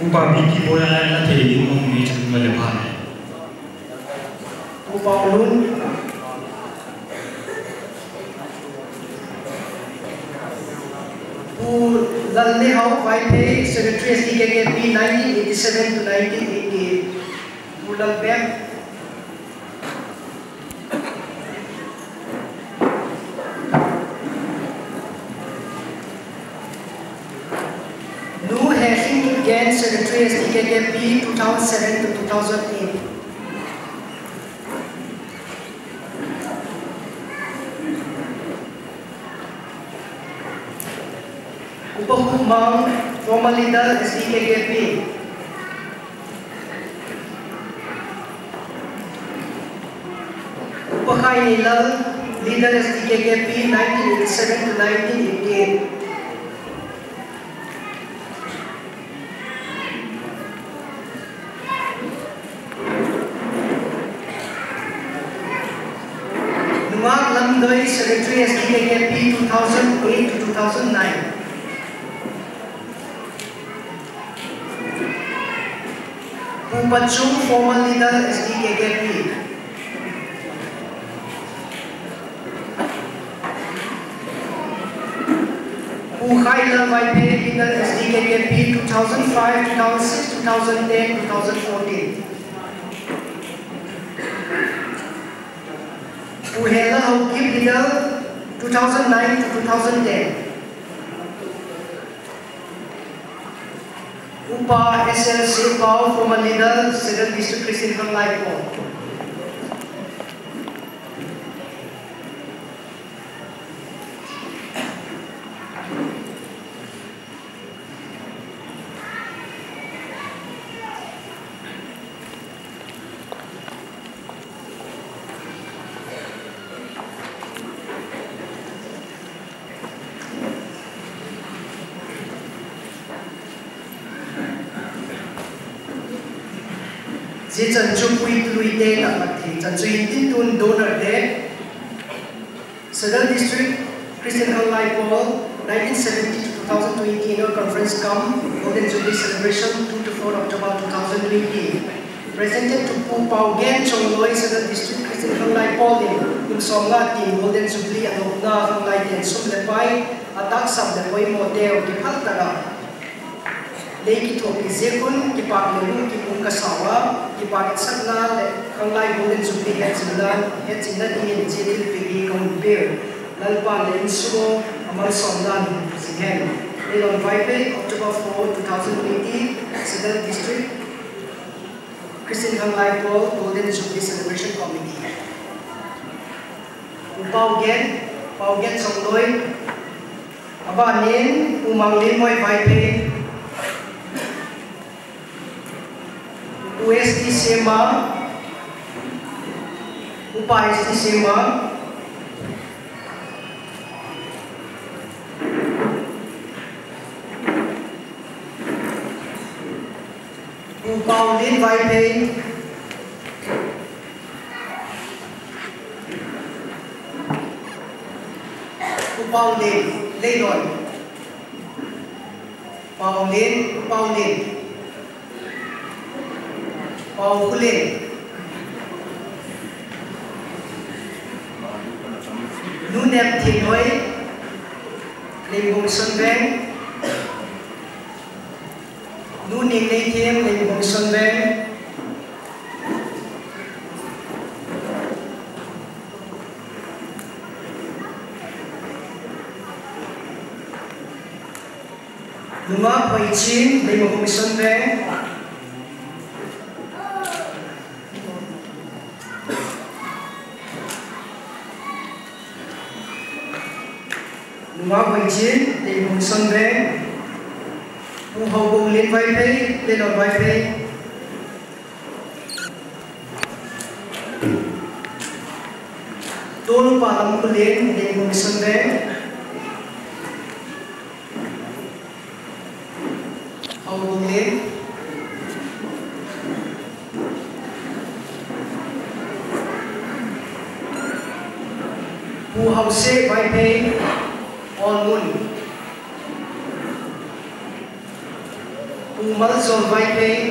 Upa biki boya na te din mong ni chun ma le ba ne. Upau Lun, who Lalne Hau Vaipe, Secretary SDKKP 1987 to 1988. Ulal Bem, Nu Hashing again, Secretary SDKKP 2007 to 2008. Upahumang, former leader SDKKP. Upakai Nilal, leader SDKKP 1987 to 1988. Matsu, formerly the SDKKP. Buchai Lalwaipe in the SDKKP 2005, 2006, 2010, 2014. Buhela Hauki leader 2009 to 2010. Essential Powerful Manila, Civil District Christian Life Home. Assam Golden Jubilee celebration 2 to 4 October 2018. Presented to Pupao Gen Chong Loi Sada District, Christian Khang Lai Pauline Yung Song La Ti, Golden Jubilee Adok Na Khang Lai Ten Sum Lepai Atak Sam Lepoi Mo Deo Ki Phal Tara Lei Ki Thok Ki Zekun Ki Pak Lelun Ki Pung Kasawa Ki Pak Itsak Na Khang Lai Golden Jubilee Het Zimlan Het Zimlan Ingin Jilil Pigi Kong Bir Lalpa Lein Sumo Amal Song Lan Zingen Then on Friday, October 4, 2018, Sedan District, Christian Kang Lai Golden Jubilee Celebration Committee. Upau Gen, Upau Gen Song Umang Lin Moi Pai Pei, USD Sema, Upa SD Sema, màu lên vai thế. Bao lên lên rồi. Bao lên bao lên bao lên. Nu nem thì nói lên vùng sân ven nu ning nei thêm nei bong son ve numa pai chin nei bong son ve numa pai chin nei bong son ve hậu bùng liên vai phê lên đòn vai phê tôn và lòng của liên thì mùng xuân về hậu vai ter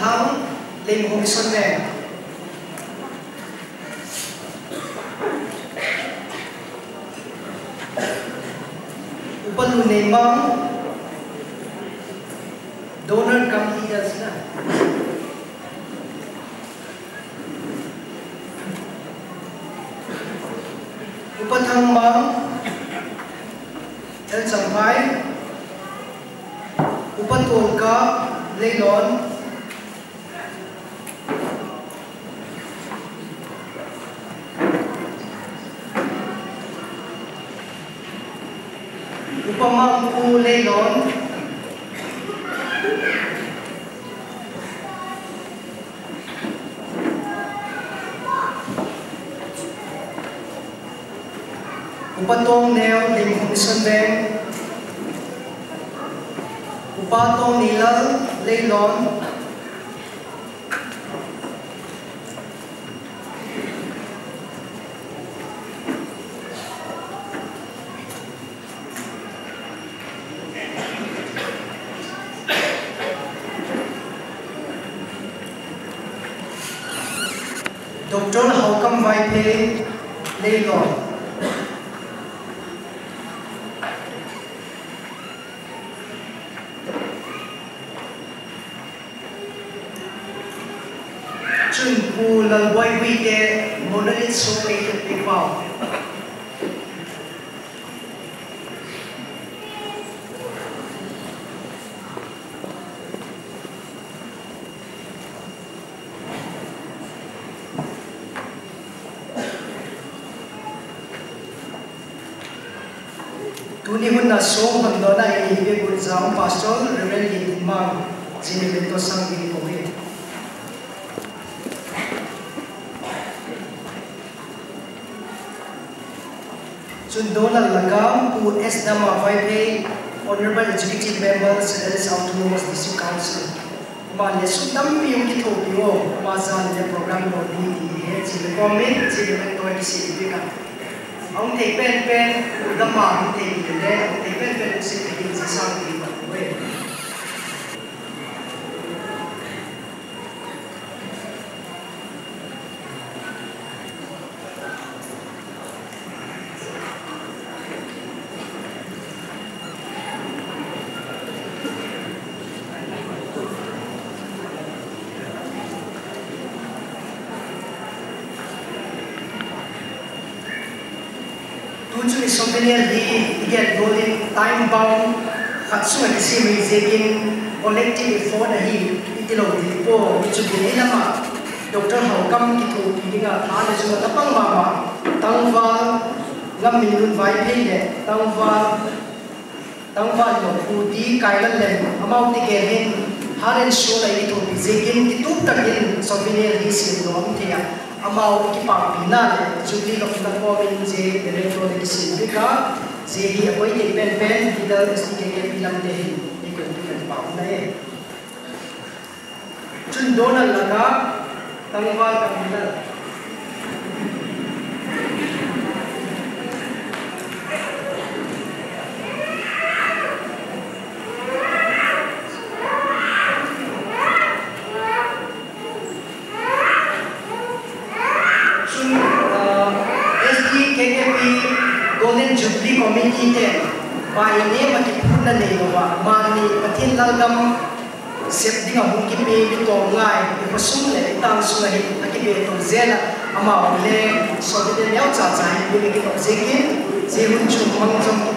Thang lên hôm xuân về upalu nemang donor come leaders na upathang they learn pastor Reverend Lee Kung Mang Sinibento sang ginipuhi Sundo ng lagam po S. Dama 5A Honorable Executive Member sa Dallas Autonomous District Council Mali, sundang po yung kitopyo Masan niya program mo ni Sinipomit, Sinibento at Sinibigan ang tepen-pen, damang tepen-pen, ang tepen-pen ang sipigil sa sangkiba. phát xuống cái series gì kinh collective effort là hi đi lâu đi bộ đi chụp đi lắm mà doctor hậu cam cái thủ thì đi ngả thả để chúng ta băng mà mà tăng và ngâm mình luôn tang phi tang tăng và tăng và nhiều phụ tí cái lần lên amount đi kèm hen haren số này đi thủ thì gì kinh cái túp tắc kinh so với này đi xin nó không thể amount cái bảng pina này chụp đi gặp tăng qua bên gì để lên rồi đi xin biết đó Jadi apa ini pen-pen kita die da ist, die gehen tu yang der hin. Die können wir Donald. Ki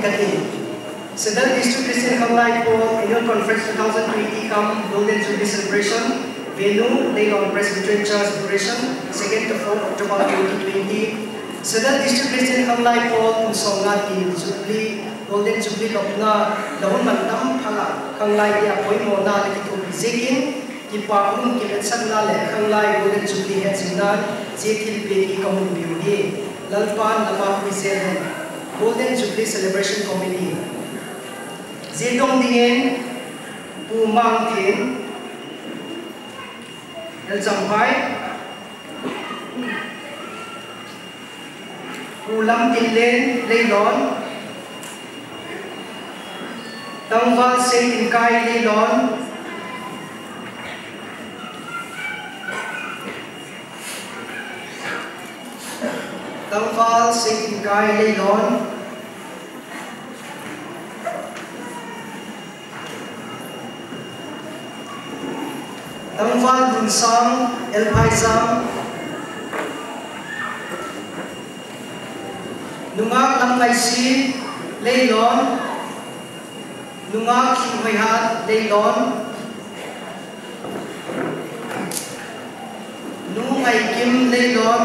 ka ti Sedang District Christian Kamlai po Annual Conference 2020 Kam Golden Jubilee Celebration venue Leilong Presbyterian Church Celebration 2nd to 4th October 2020 Sedang District Christian Kamlai po Musonga Tin Jubilee Golden Jubilee Lokna Lahun Mantam Phala Kamlai Dia Poi Mona Liki Tupi Zekin Kipa Kung Kimet Sagna Le Kamlai Golden Jubilee Het Zingnan Zekin Peki Kamun Biuhi Lalpan Lama Present Golden Jubilee Celebration Committee Zedong dingin Pumang Tin El Zampai Kulang tin lên lấy lón Tăng văn sinh tình cai lấy lón Tăng văn sinh tình cai lấy lón Tăng văn đường sang, el pai sang. Nungak ang maisi, leilon. Nungak himayhat, leilon. Nungay kim leilon.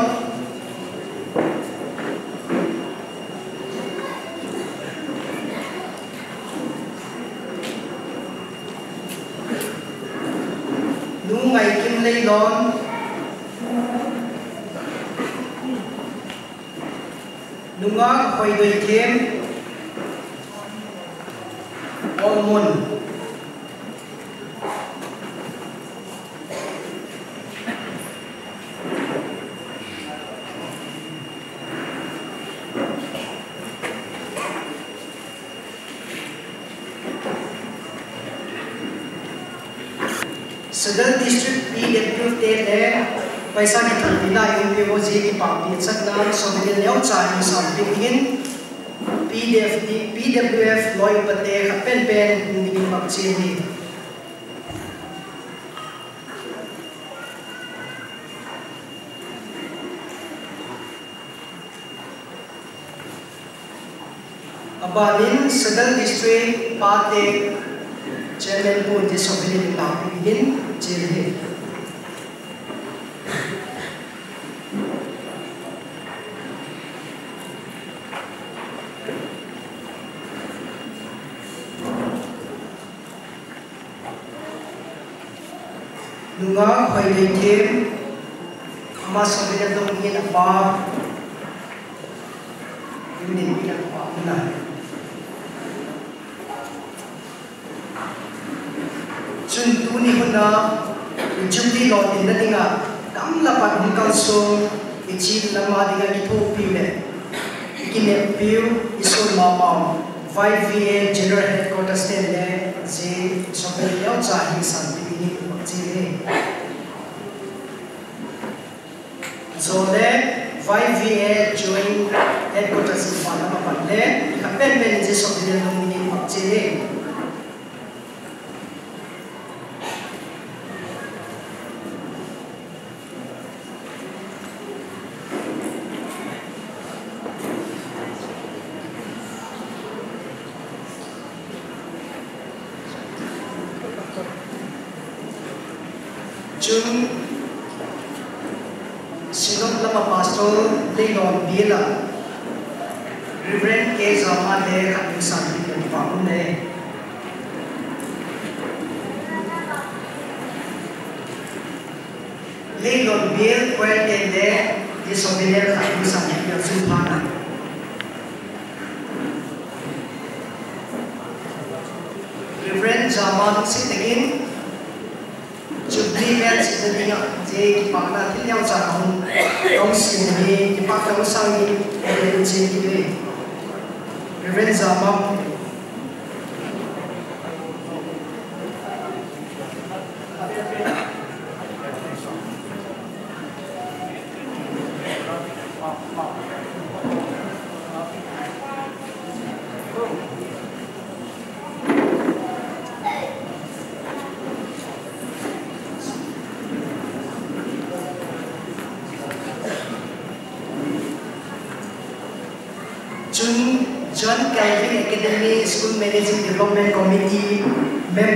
Hồi đuổi thêm ôn môn Sedang district PWT le paisa ki thalpina yung POJ ki pampi sakna so bilin yaw cha yung samping ingin PDF PWF loy pate pen pen hindi magchin ni Abalin Sedang District Pate Chairman po di Sobilin Lapigin Chile. boleh game Mas sampai apa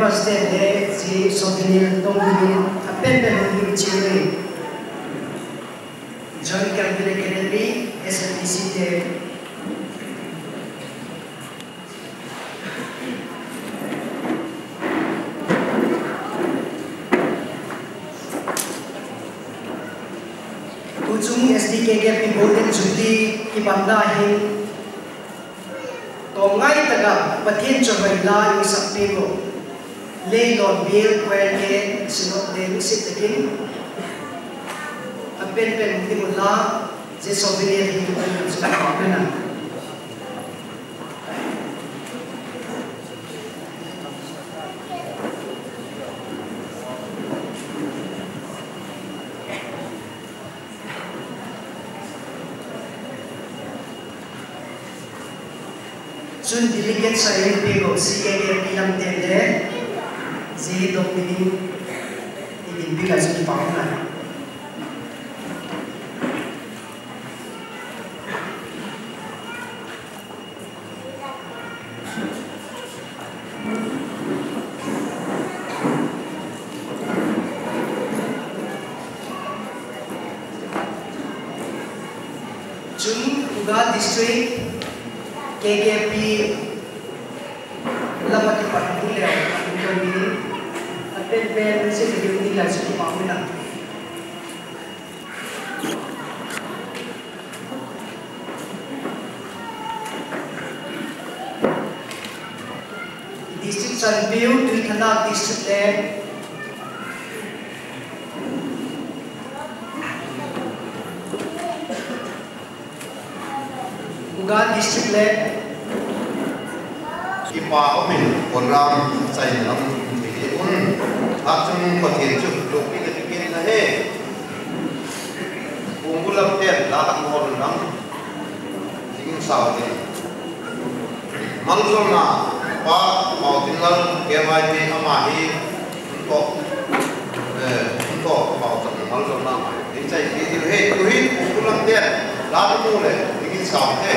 Devastated, si soutenir ton Dieu. சிக்க வேண்டியம் தெரிந்து ใจเราดีอุ่นพักจงปฏิจุลูกพี่จะกินนะเฮ้บุ้งกุลเพียนลาตังหอลนังทิ้งสาวดีมันจงนะป้าเอาทิ้งแล้วเก็บไว้ที่อามาฮีคุณก็เออคุณก็เอาจังมันจงนะดีใจดีดีเฮ้ดูฮีบุ้งกุลเพียนลาตังหอลทิ้งสาวเฮ้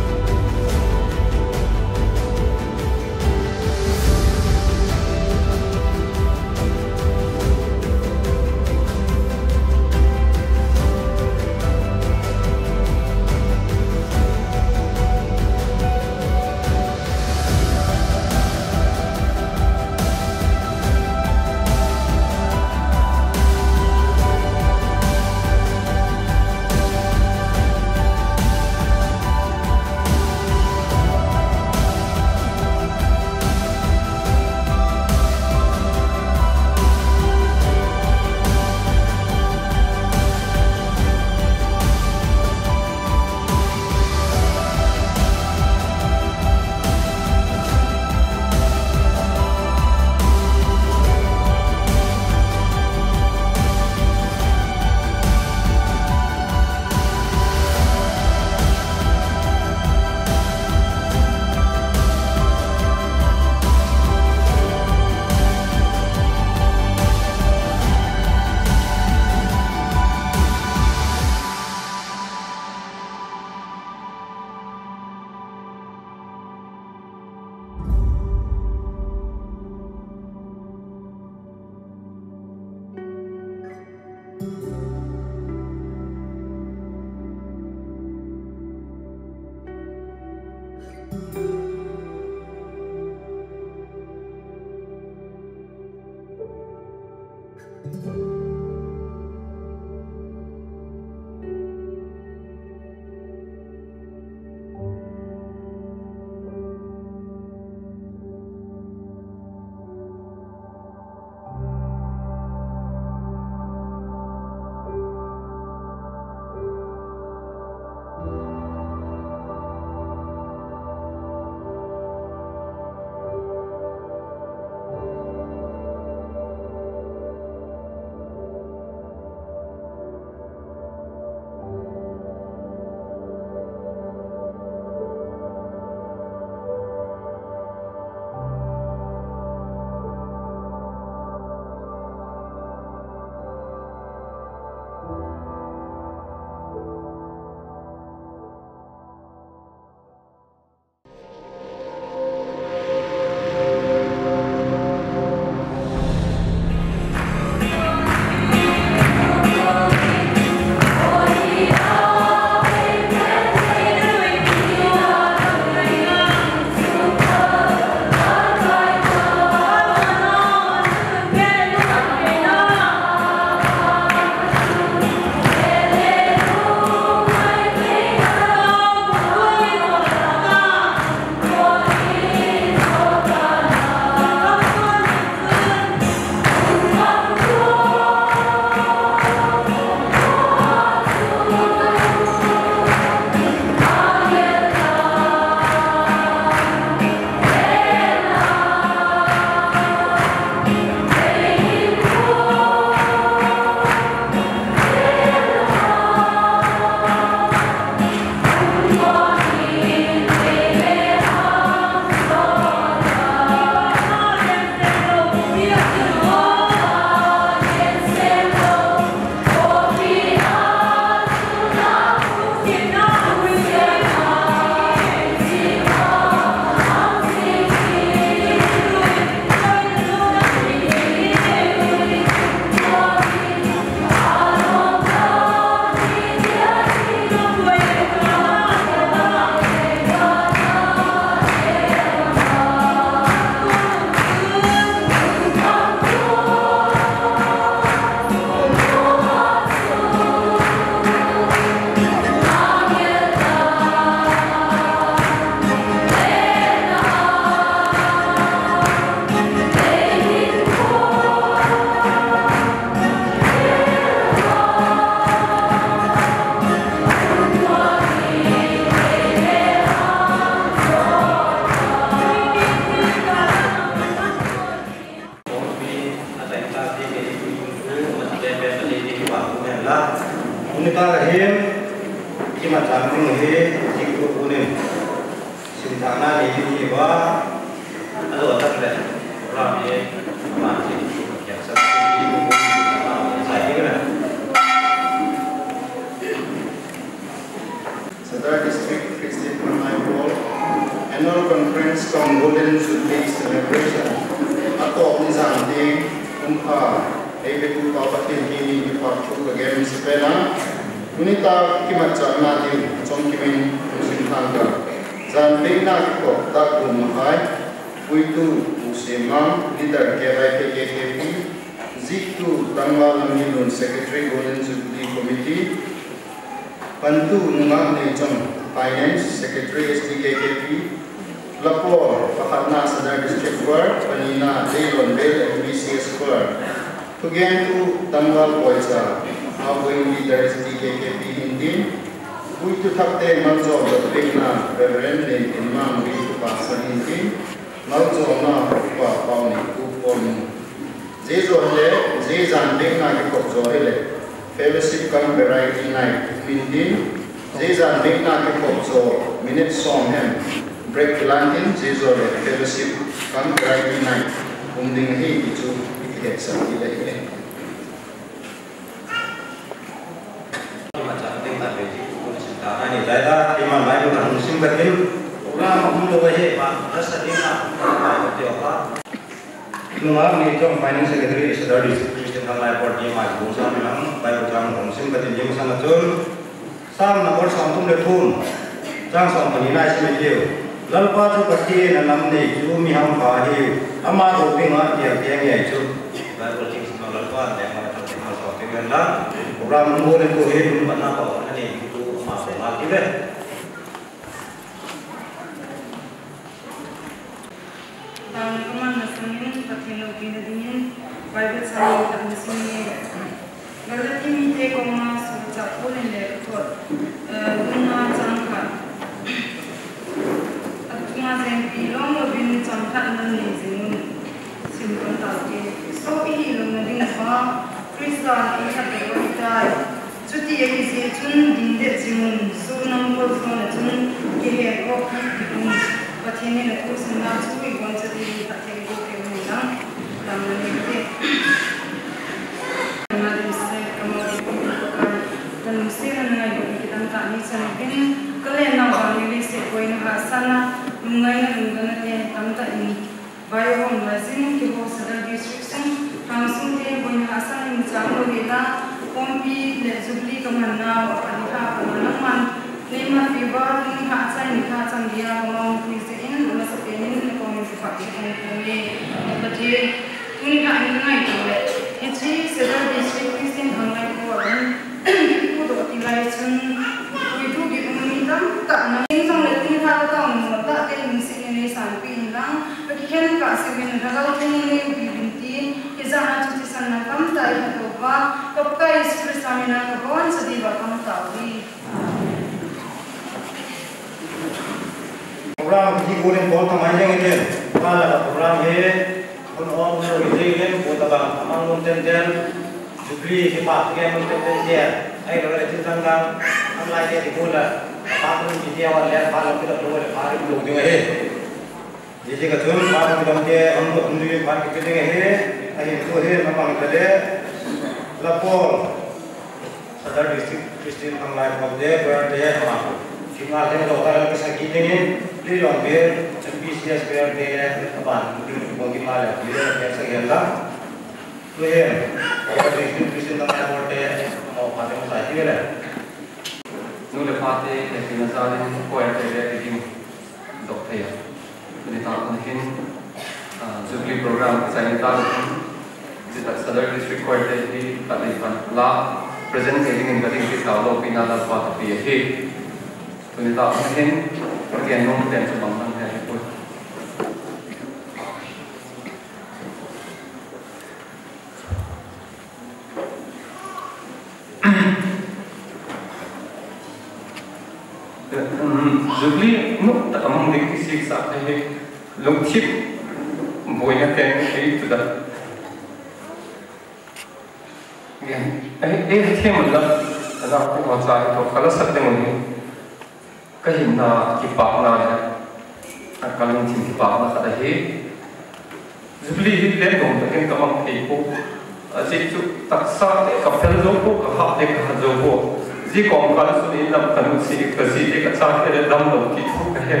ni lam kan si ka si te ka cha ke dam lo ki thu ka he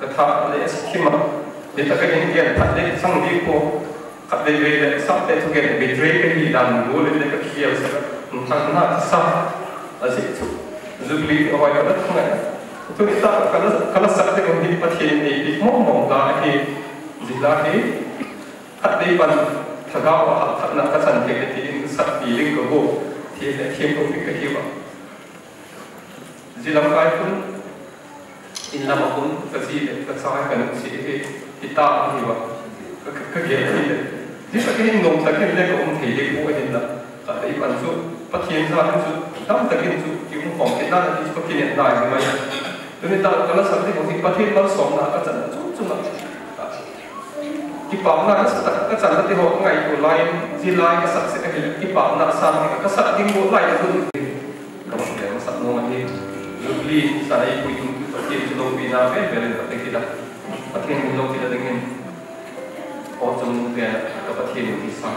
ka tha le as ki ma ni ta ka hin ge ta le sang di ko ka le le le sa te thu ge betray ka hi dan go le le ka khiya sa ta na sa asi chu zubli awai ka ta thang tu kita kalau kalau sakte ko hi pathin ni di mo mo da hi zila hi kat dei pan thagao wa hat thak na ka san te ti in sat feeling ko go thi le thiem ko fi ka hi wa zilam kai kun in lam kun ka si le ka sa ka nu si hi ita hi wa ka ka ge hi le di sa ke nom ta ke le ko um thei le ko hin la ka dei pan su pathin sa hin su tam ta kin su ki mu phong ke ta ni ko kin ne dai mai tu ni ta kalau sakte ko hi pathin mal som na ka chan chu chu na ipam na sa tak ka chan ti ho ngày của lai di lai ka sak se ka hil ipam na sa ni ka sak ding mo lai du ka mo le sak no ma ni lubli sa ai ku tu ta ti ti do bi na ve ve le ta ki da ta ki ni lo ki da ding ni o chum te ka pa ti ni sa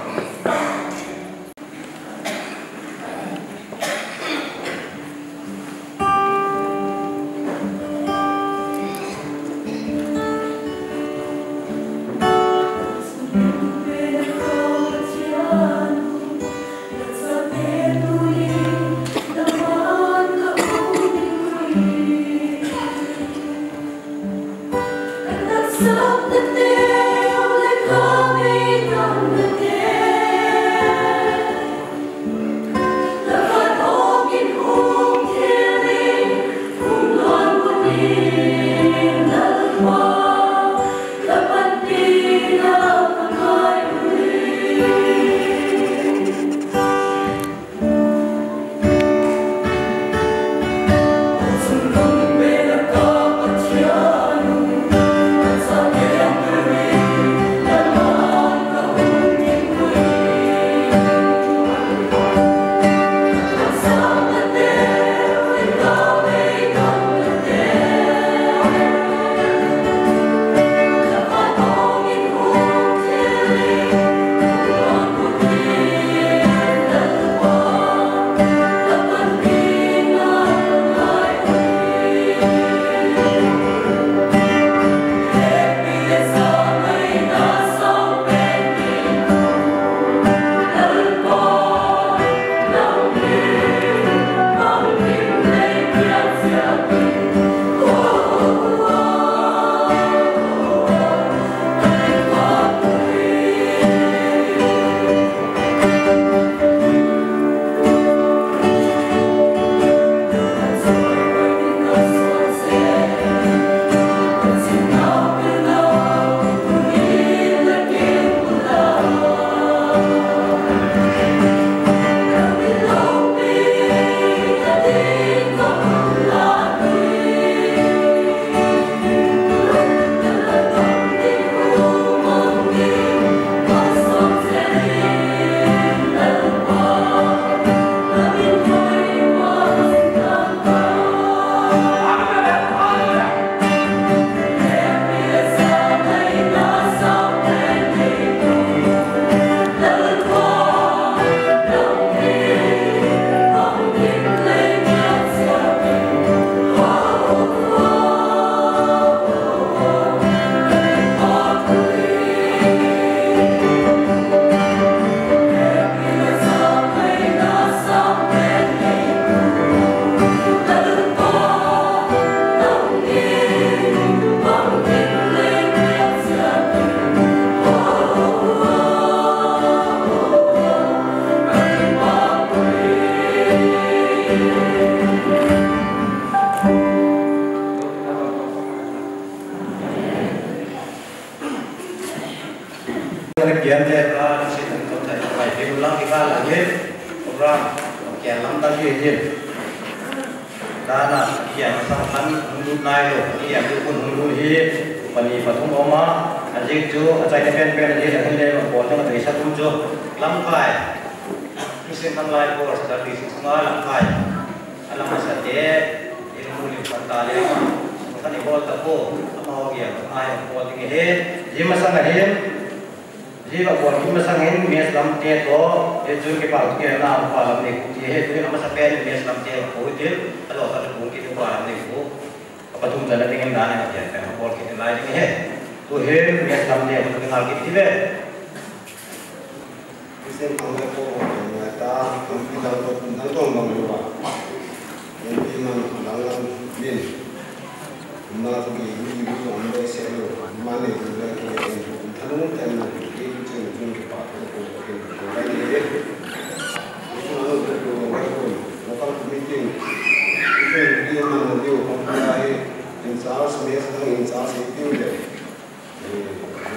giáo sư biết không nhìn giáo sư tiêu để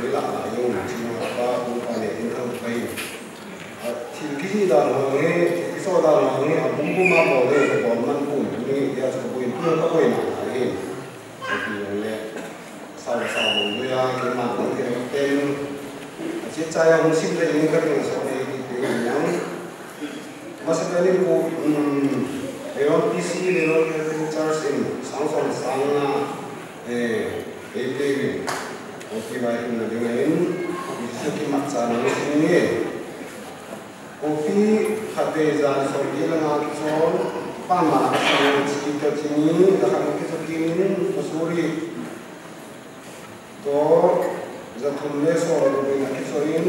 với lại là dùng chỉ là ba cũng phải để đến thằng tây thì cái gì đó là nghe cái số đó là nghe cũng cũng mang vào đây của mình cũng như là sẽ quên quên các quên mà là hiện thì là sau sau người ta cái mà cũng cái tên. Chết trai ông xin đây những cái người sau này thì cái nhắn. Mà sẽ cái này cô nếu PC nếu cái charge sáng sáng sáng na eh cái cái cái bài nó dengan bisa kimat sana ini kopi hati zan so ilang at so pama sa kita sini dahan kita kini masuri to za thunne so ro na ki so in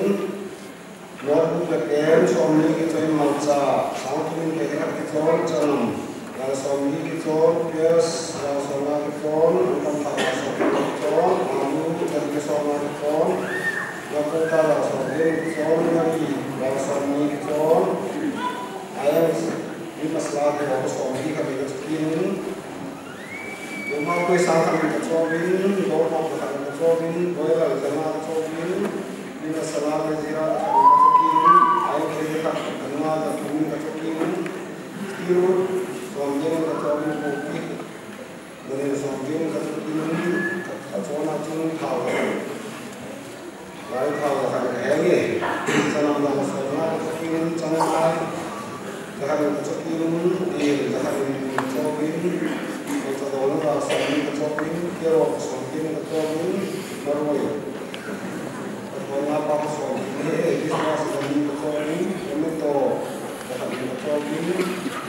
nor bu la kem so mi ki so in ma cha sa thun ke ka ki so chanam ya so mi ki so pias ya so na ki so kam ta so ki so amu ta ki so na ki so ya ko Das haben wir gesagt, das haben wir gesagt, das haben wir gesagt, das haben wir gesagt, das haben wir gesagt, das haben wir gesagt, das haben wir gesagt, das haben wir gesagt, das haben wir gesagt, das haben wir gesagt, das haben wir gesagt, das haben wir gesagt, das 너네 성경 가지고 있는 가지고 나타는 파워 나의 파워가 가지고 행해 사람과 사람과 사귀는 자녀가 자하는 가족들은 내일 자하는 가족인 어쩌다 올라가 사는 가족인 여러 성경 가족인 여러분 Mengenai bangsa ini, ini semua sedang dipercayai, ini toh, dapat dipercayai,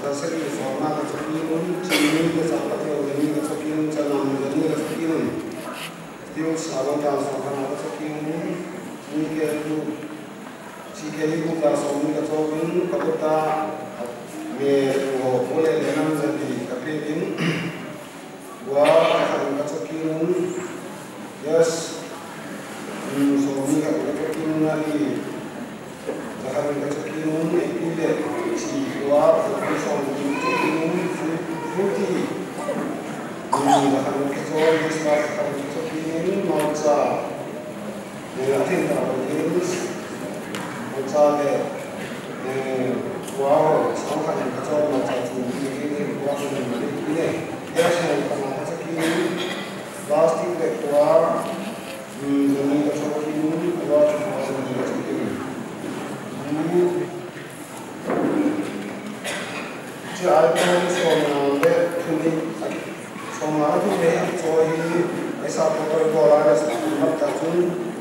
सर फरमा का फ़कीर चीनी के साबत उदनी का फ़कीर चनामदनी का फ़कीर त्यो साबत का सोखना का फ़कीर उनके तो चीके ही को का सोनी का सोखन कबता में वो बोले लेना जल्दी कपे दिन वा का फ़कीर यस सोनी का फ़कीर नाली जहाँ का फ़कीर एक ही Steve Love's official YouTube means Fruity. Quindi hanno bisogno di stare con tutto bene, non sa. Nella tenda non venus, non sa che wow, sono fatto il cazzo, non sa che non viene, non sa che non viene. Piace il cazzo che last thing that you are, the need of somebody, you are to follow the rest of you. 주 알고는 sono quindi sono anche poi essa protocollare stamattina Samson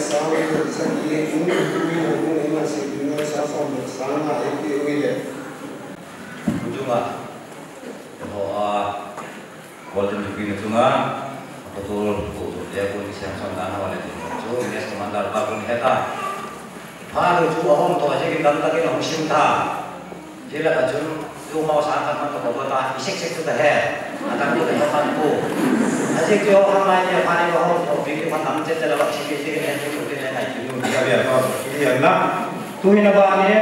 Sam Sam ye in in in si in Samson Sam na ye ye ye Junga Hoa Golden Jupiter Junga betul betul dia pun siang-siang tanah oleh Junga Junga dia semandar bakun heta Baru tu ahom tu aja kita tak kena musim tak Bila ka jun yung mausakan man to kabota isiksik to the head at ang buta yung kanko. Kasi kyo ang mga niya pani ko hong o bigyo man ang jet dalawa si bigyo na yung kutin na yung yung sabi ako hindi yan na tuhin na ba niya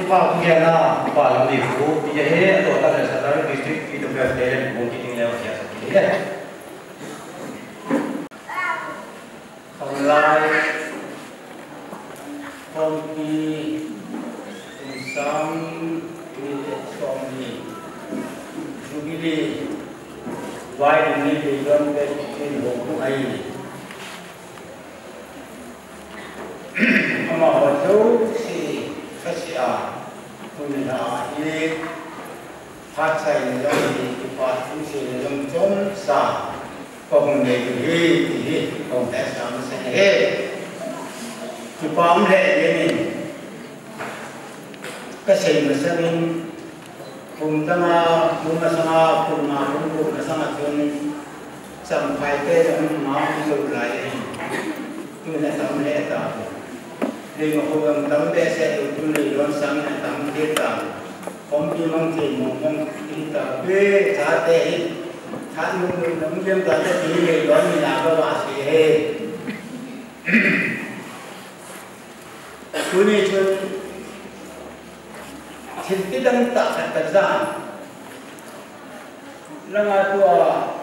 ipa kung yan na ipa alam ni ko iya he ato ta na sa taro district ito ba sa yan mo kiting na siya sa kiting Online, from the some created so many jubilee why do need to learn that in Hoku Aini? Ama wadu si fasya kunna ile phatsai learn the patu si learn chom sa kong ne ye ye kong ta sam sa he tu pam le ye ni kasih macam kumtama muma sama kurma kumpu sama tuan sampai ke dalam mahu sulai tu nak tahu ni tahu ni mahu yang tahu dia saya tu ni orang sang nak tahu dia tahu kom đi mong thì mong mong đi tập quê cha tệ cha mong người nông dân ta sẽ đi về đó mình làm cái bà sĩ hề cuối Cerchete l'unità per Tarzani. La tua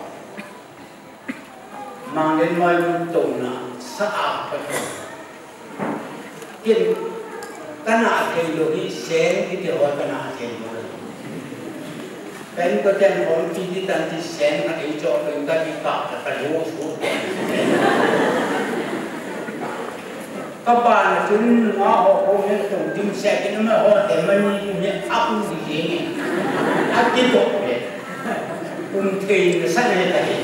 mano è mai montona, sa apre. Tieni, tanatello lì, senti che ho tanatello. Penso che non ti di tanti sempre che il gioco in tanti fatta, per lo scudo. kabana tun ha ho ho ne to dim se kin ma ho te man ni ne apu di ye ne a ki to pe un te ne sa ne ta ye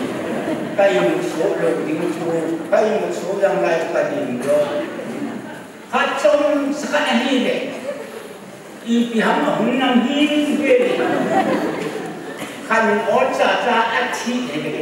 kai mu so lo dim so kai mu so yang lai ka dim do ka chom sa ka ne hi de i pi ha ma hun nam hi ni ke ni kan o cha cha a chi ne ke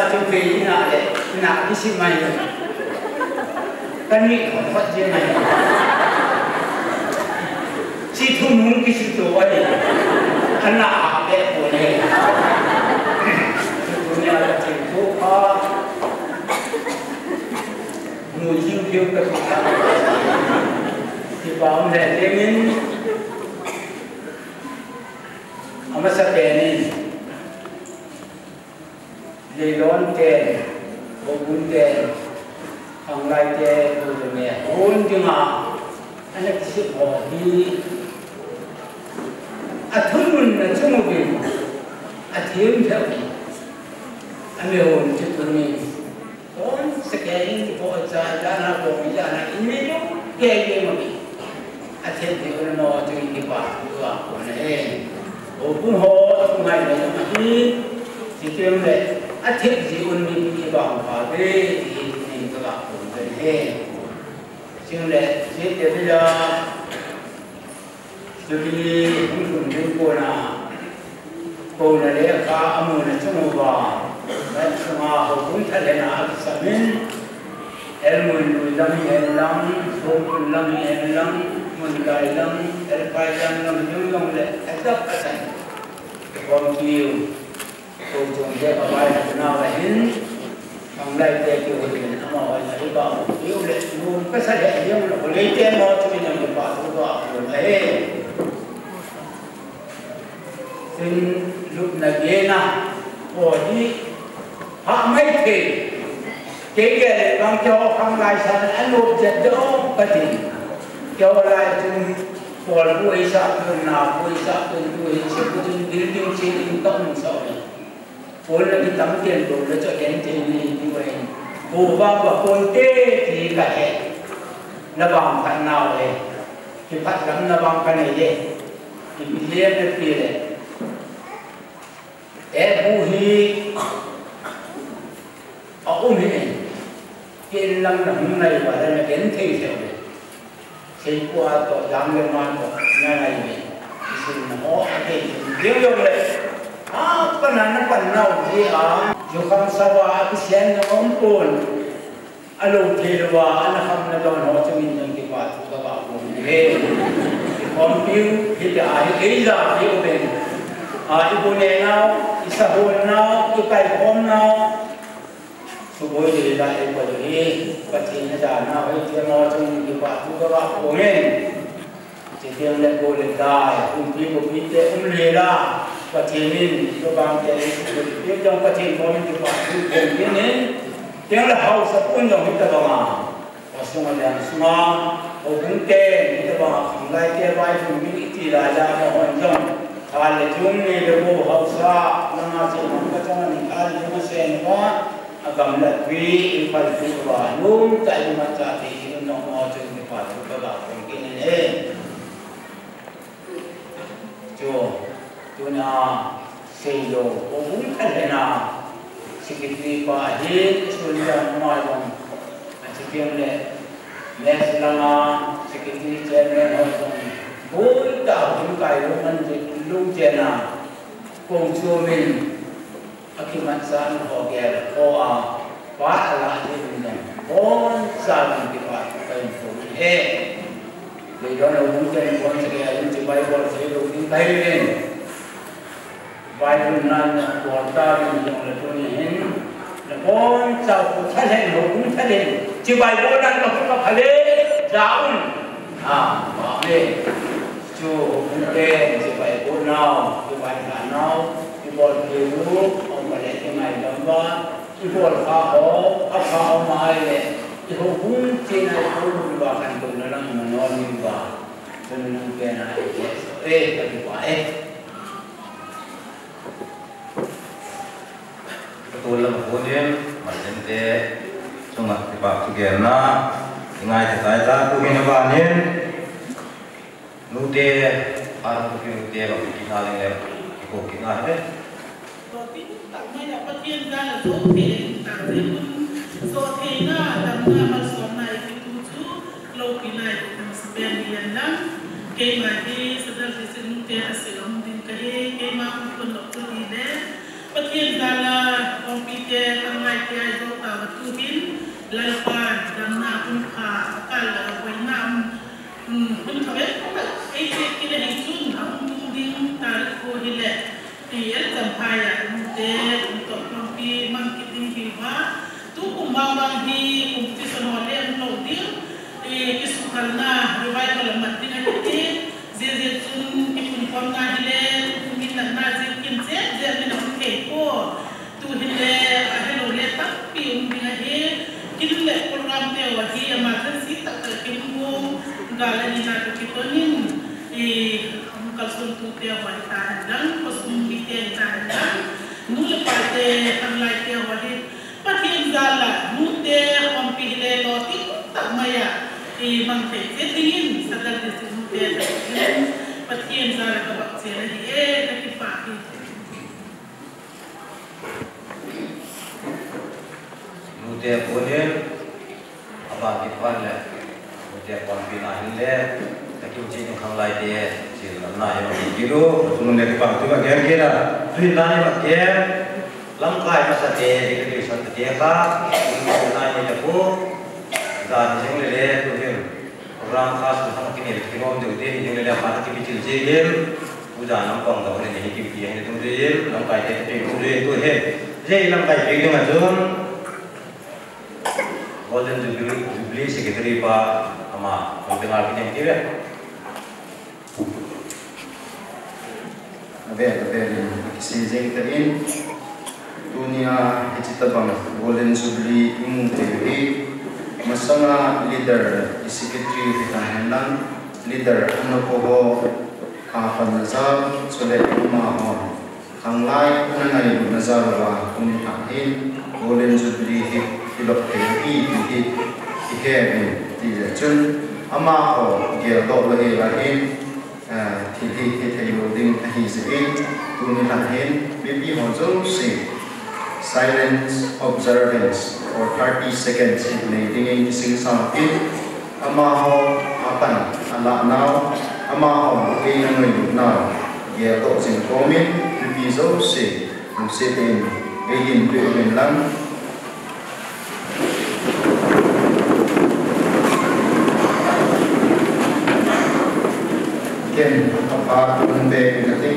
나래 나 이십만이 아니 어찌나요 지투 문기시도 와니 하나 앞에 보내 그분야 지투 아 무슨 기억도 못하이 마음 내생은 아마 사대는 lì đón chè bộ bún chè hàng lai chè đồ mẹ. Bốn chứ mà anh ấy sự bỏ đi. À thương mình là chung một việc. À thiếu theo anh ấy hồn chứ tôi mình hôn sẽ kể những cái bộ ra ra là bộ mình ra là in mấy lúc kể kể mà mình à thiếu thì nó nó cho những cái quả của của này bộ cũng hô, không hay là mà đi. Thì kêu này a thiết gì un mi đi bằng phá bê thì thì các bạn cũng về hè chương lệ thiết để bây giờ? Cho đi cũng cùng với cô là cô là lẽ cả âm là chung vào đấy mà họ cũng thật là nào sa min el mun lui lam el lam so lam el lam mun kai lam el pai lam lam yung yung lệ adap asan con kiều cô chúng ta có bài học nào là hiến. Thằng này để kiểu hình nó mà gọi là cái bỏ yếu lệ luôn cái sai lệ nhưng mà có lấy tiền mà cho mình làm được bỏ cái bỏ rồi. Đấy xin lúc này ghê nào bỏ đi. Họ mấy kỳ cái cái con cho không lại sao ăn luôn chết đỡ bất kỳ cho lại chúng bỏ là vui sao thường nào vui sao thường vui sẽ vui đến điều chế đến công sở phối là cái tấm tiền đồ nó cho cái tiền này như vậy phù vang và con tê thì cả hệ nó bằng phần nào đấy thì phát gắn nó bằng cái này đấy thì bị liên được kia đấy em bù hi. Ở ôm hi này cái lâm là hôm nay và đây là đến thi theo đấy thì qua tổ giám liên quan của ngày này mình xin nó thì điều dùng đấy ah panan pan nau ji a ju kham sawa a ki sian na om pun alo thilwa an kham na don ho chu min nang ki pa pa tu ka ba ko he kon piu hi ta ai ei za hi o ben a ibu ne nau isa ho nau tu kai kom nau su boi chỉ thiên lệ bồi lệ đài cùng kim một ít lệ cũng lìa ra và chỉ nên cho bạn để được tiếp trong quá trình có những cái quả cuối cùng tiến đến tiếng là hậu sắp quân đồng hít tập mà và xong rồi làm xong ở cũng kê hít tập mà không lại kê vai cùng những ít gì là ra và hoàn trọng thà là chúng này là bộ hậu xa năm hai nghìn một trăm năm mươi hai chúng ta sẽ nói agam là vì phải tự bảo luôn tại mặt trận thì nó mò trên cái quả chúng ta bảo cùng cái này 就就那谁都不明白的呐，这个地方也出现那种，啊，这边嘞，那是啷个，这个地方嘞那种，不知道应该我们这路子呐，工作人员，啊，他们上好些了，哦啊，把那些人，工作人员的话，很注意。They don't know who can once again identify for say looking Thailand. Bible nan của ta mình dùng là tôi nhìn là con sao cũng thay lên hồ cũng thay lên chứ bài bố đang đọc nó phải lên giáo à bỏ đi. Chú cũng kê chứ bài bố nào chứ bài cả nào chứ bố kêu ông mà lấy cái mày đóng đó chứ bố khó khổ khó khổ mai lên hukum kena hukum bahkan kebenaran menolak bah kebenaran kena eh tapi bah eh kebetulan kemudian macam te cuma tiba kena ingat saya tak punya bahagian nude arah tu nude kalau kita lihat kita kita eh. Tapi tak banyak bagian dalam tu, tak banyak. So teina tamna malson na ikutu loki na ikutu sibeli yanda kema di sadar disi nute asila mundin kahe kema kukun doktor ide pakien dala kompite angai kia jota watuhin lalpan damna kumka akal wainam kumkabe eke kile hisun ahum mundin tariko hile Tiyan tampaya mute untuk kompi mangkiting hiwa tu kumbang hi kumti sonole ang loading e kisukal na riwayat alamat din ang iti zezet sun hile kumin na na zin kinse zet min ang tu hile ahelo le tapi um binga he kinle program te wa hi amatan si tak kimbo gala na kitonin e kalsun tu te wa ta dan kosum kite ta dan nule parte ang te wa hi kaya imang te kitingin sa dalis ng mga tayo pati ang sa mga baksya na hiye na kipaki. Mutia punir, abang kipan le, mutia pun binahin le, tak kucing yang kau lay dia, si lamai orang biru, semua ni kipan tu macam kira, tu lamai macam, lamkai macam dia, dia kau satu dia ka, lamai macam. Dan jeng le le tu hem orang khas tu sama kini di kimom tu te jeng le le mata ki bicil jegel puja nampang da ni ni ki ki ni tu langkai te te tu je tu he je langkai te tu ngajun golden jubilee jubilee secretary pa ama pendengar kita kira Abe, abe, kisi jeng terin dunia hicitabang golden jubilee imu tewi masanga leader secretary kahanan leader ano po ho kapan na sa sulit umahon ang lai na ngayon na zarawa kung akin golden jubilee hilok teori hindi ikemi tiya chun, ama ho gya do lahi lahin thì thì thì thầy đồ đinh thì sẽ in tụi mình là hen biết đi họ dấu sinh silence observance for 30 seconds. Ibnay dingay sing sampit amaho apan alanaw amaho kayangoy now yato sing komen ripizo si. Ng sitin kayin tuwin lang. Again, kapag kumbe natin,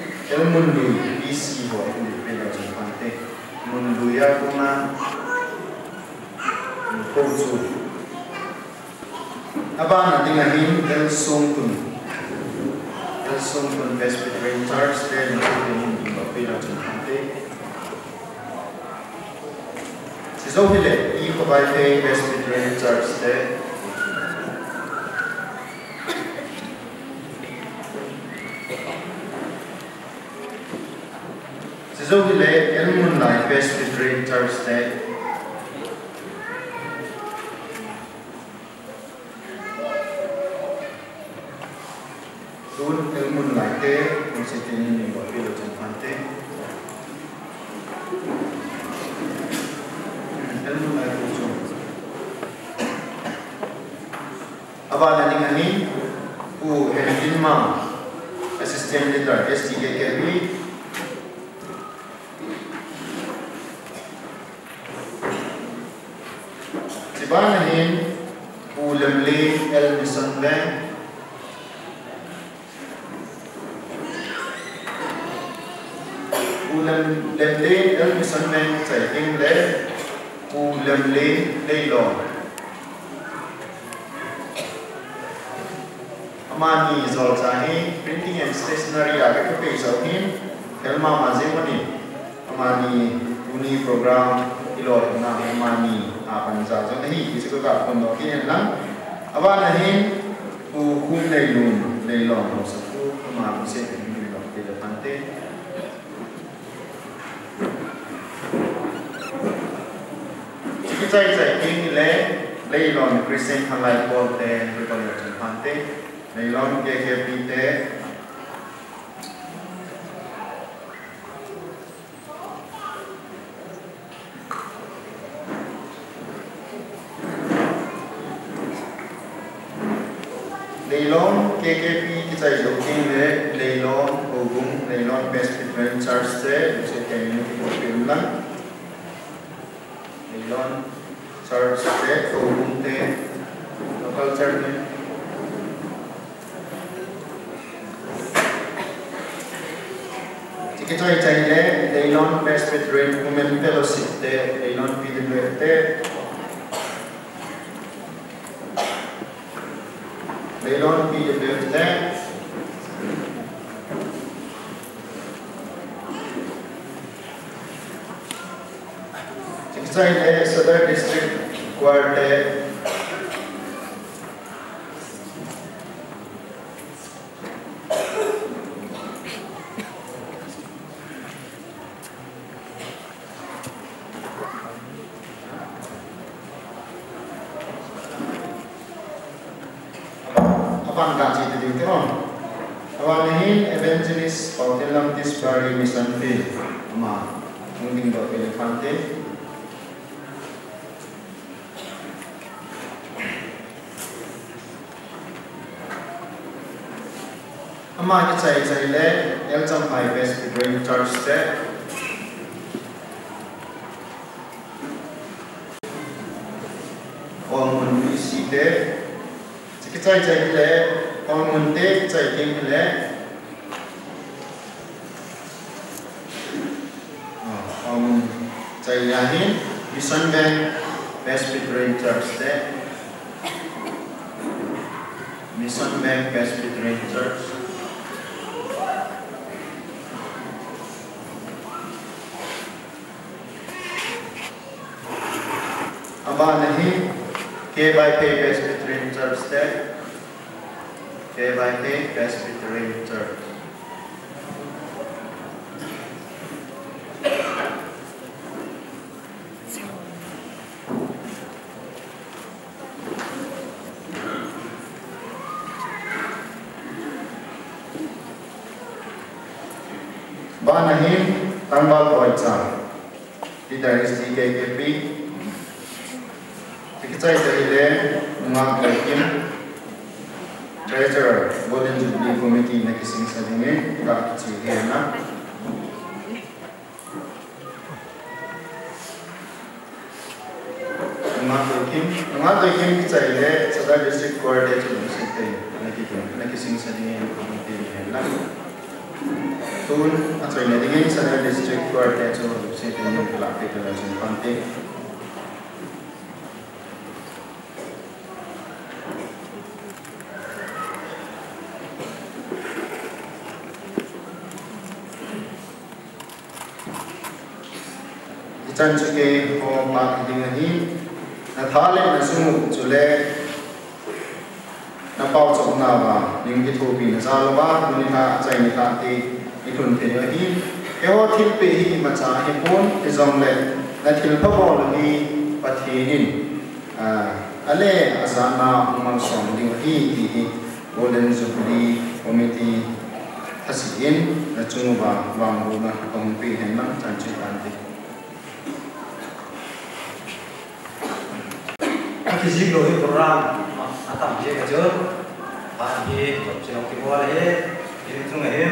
eu mândui visivo cu pentru jumate, mândui acum în colțul. Abana din ahim, el sunt un. El sunt un vespe de reintarți de în cu pentru jumate. Și zovile, i-o que vai fi vespe de reintarți de hile el mun lai Presbyterian Church de Dun ilmun laite kung si tinin ni mo pilo jan pante. Ilmun laite ujung. Aba na ning u Henry Ma assistant leader STKKB Sibana hin u lemle el mission bank lem lem lên el mission men chạy kinh lễ u lem lên đây lò amani आपने चाहते नहीं किसी को तो आपको नौकरी है ना अब नहीं वो खून ले लूँ ले लो हम सबको हम आपसे नौकरी लगाते चिकित्सा इसे किन ले ले लो क्रिसेंट हलाई बोलते रिपोर्ट लगाते ले लो क्या क्या पीते Leilon KKP 기자 여기에 레일론 오금 레일론 베스트 프렌 찰스에 이제 개인 표현란 레일론 찰스에 오금 때 로컬 찰스 kita icaile Leilon Best Veteran Women Fellowship de Leilon PWF de may not be less than Sixth so that district required Kita cari cari le, yang sampai best di Green Church te. Om Munisi te, cái chạy chạy lệ còn muốn tê chạy kinh lệ ông chạy nhà hin Mission Bank Presbyterian Church đấy Mission Bank Presbyterian Church Aba K by K Presbyterian Church đấy K by K Presbyterian Church chân chú kê hô bạc đình anh hi là thá lên là sung ngủ chú lê là bao trọng nào mà nhưng cái thù bình là ra lô bá cũng nên là dành tạ tì cái thuần thế ở hi cái hô thiên bì hi mà trả hi bốn cái dòng lệ là thiên pháp bò là hi và thế hình à ở lệ ở giá nào cũng mang sống đình hi thì hi vô lên dục đi vô mê tì thật sự yên là chung và vàng vô mà ông bì hẹn mắc chẳng chú tàn tì physique lo hi program atam je ka jo ba hi to che no ki bo le he ni tung he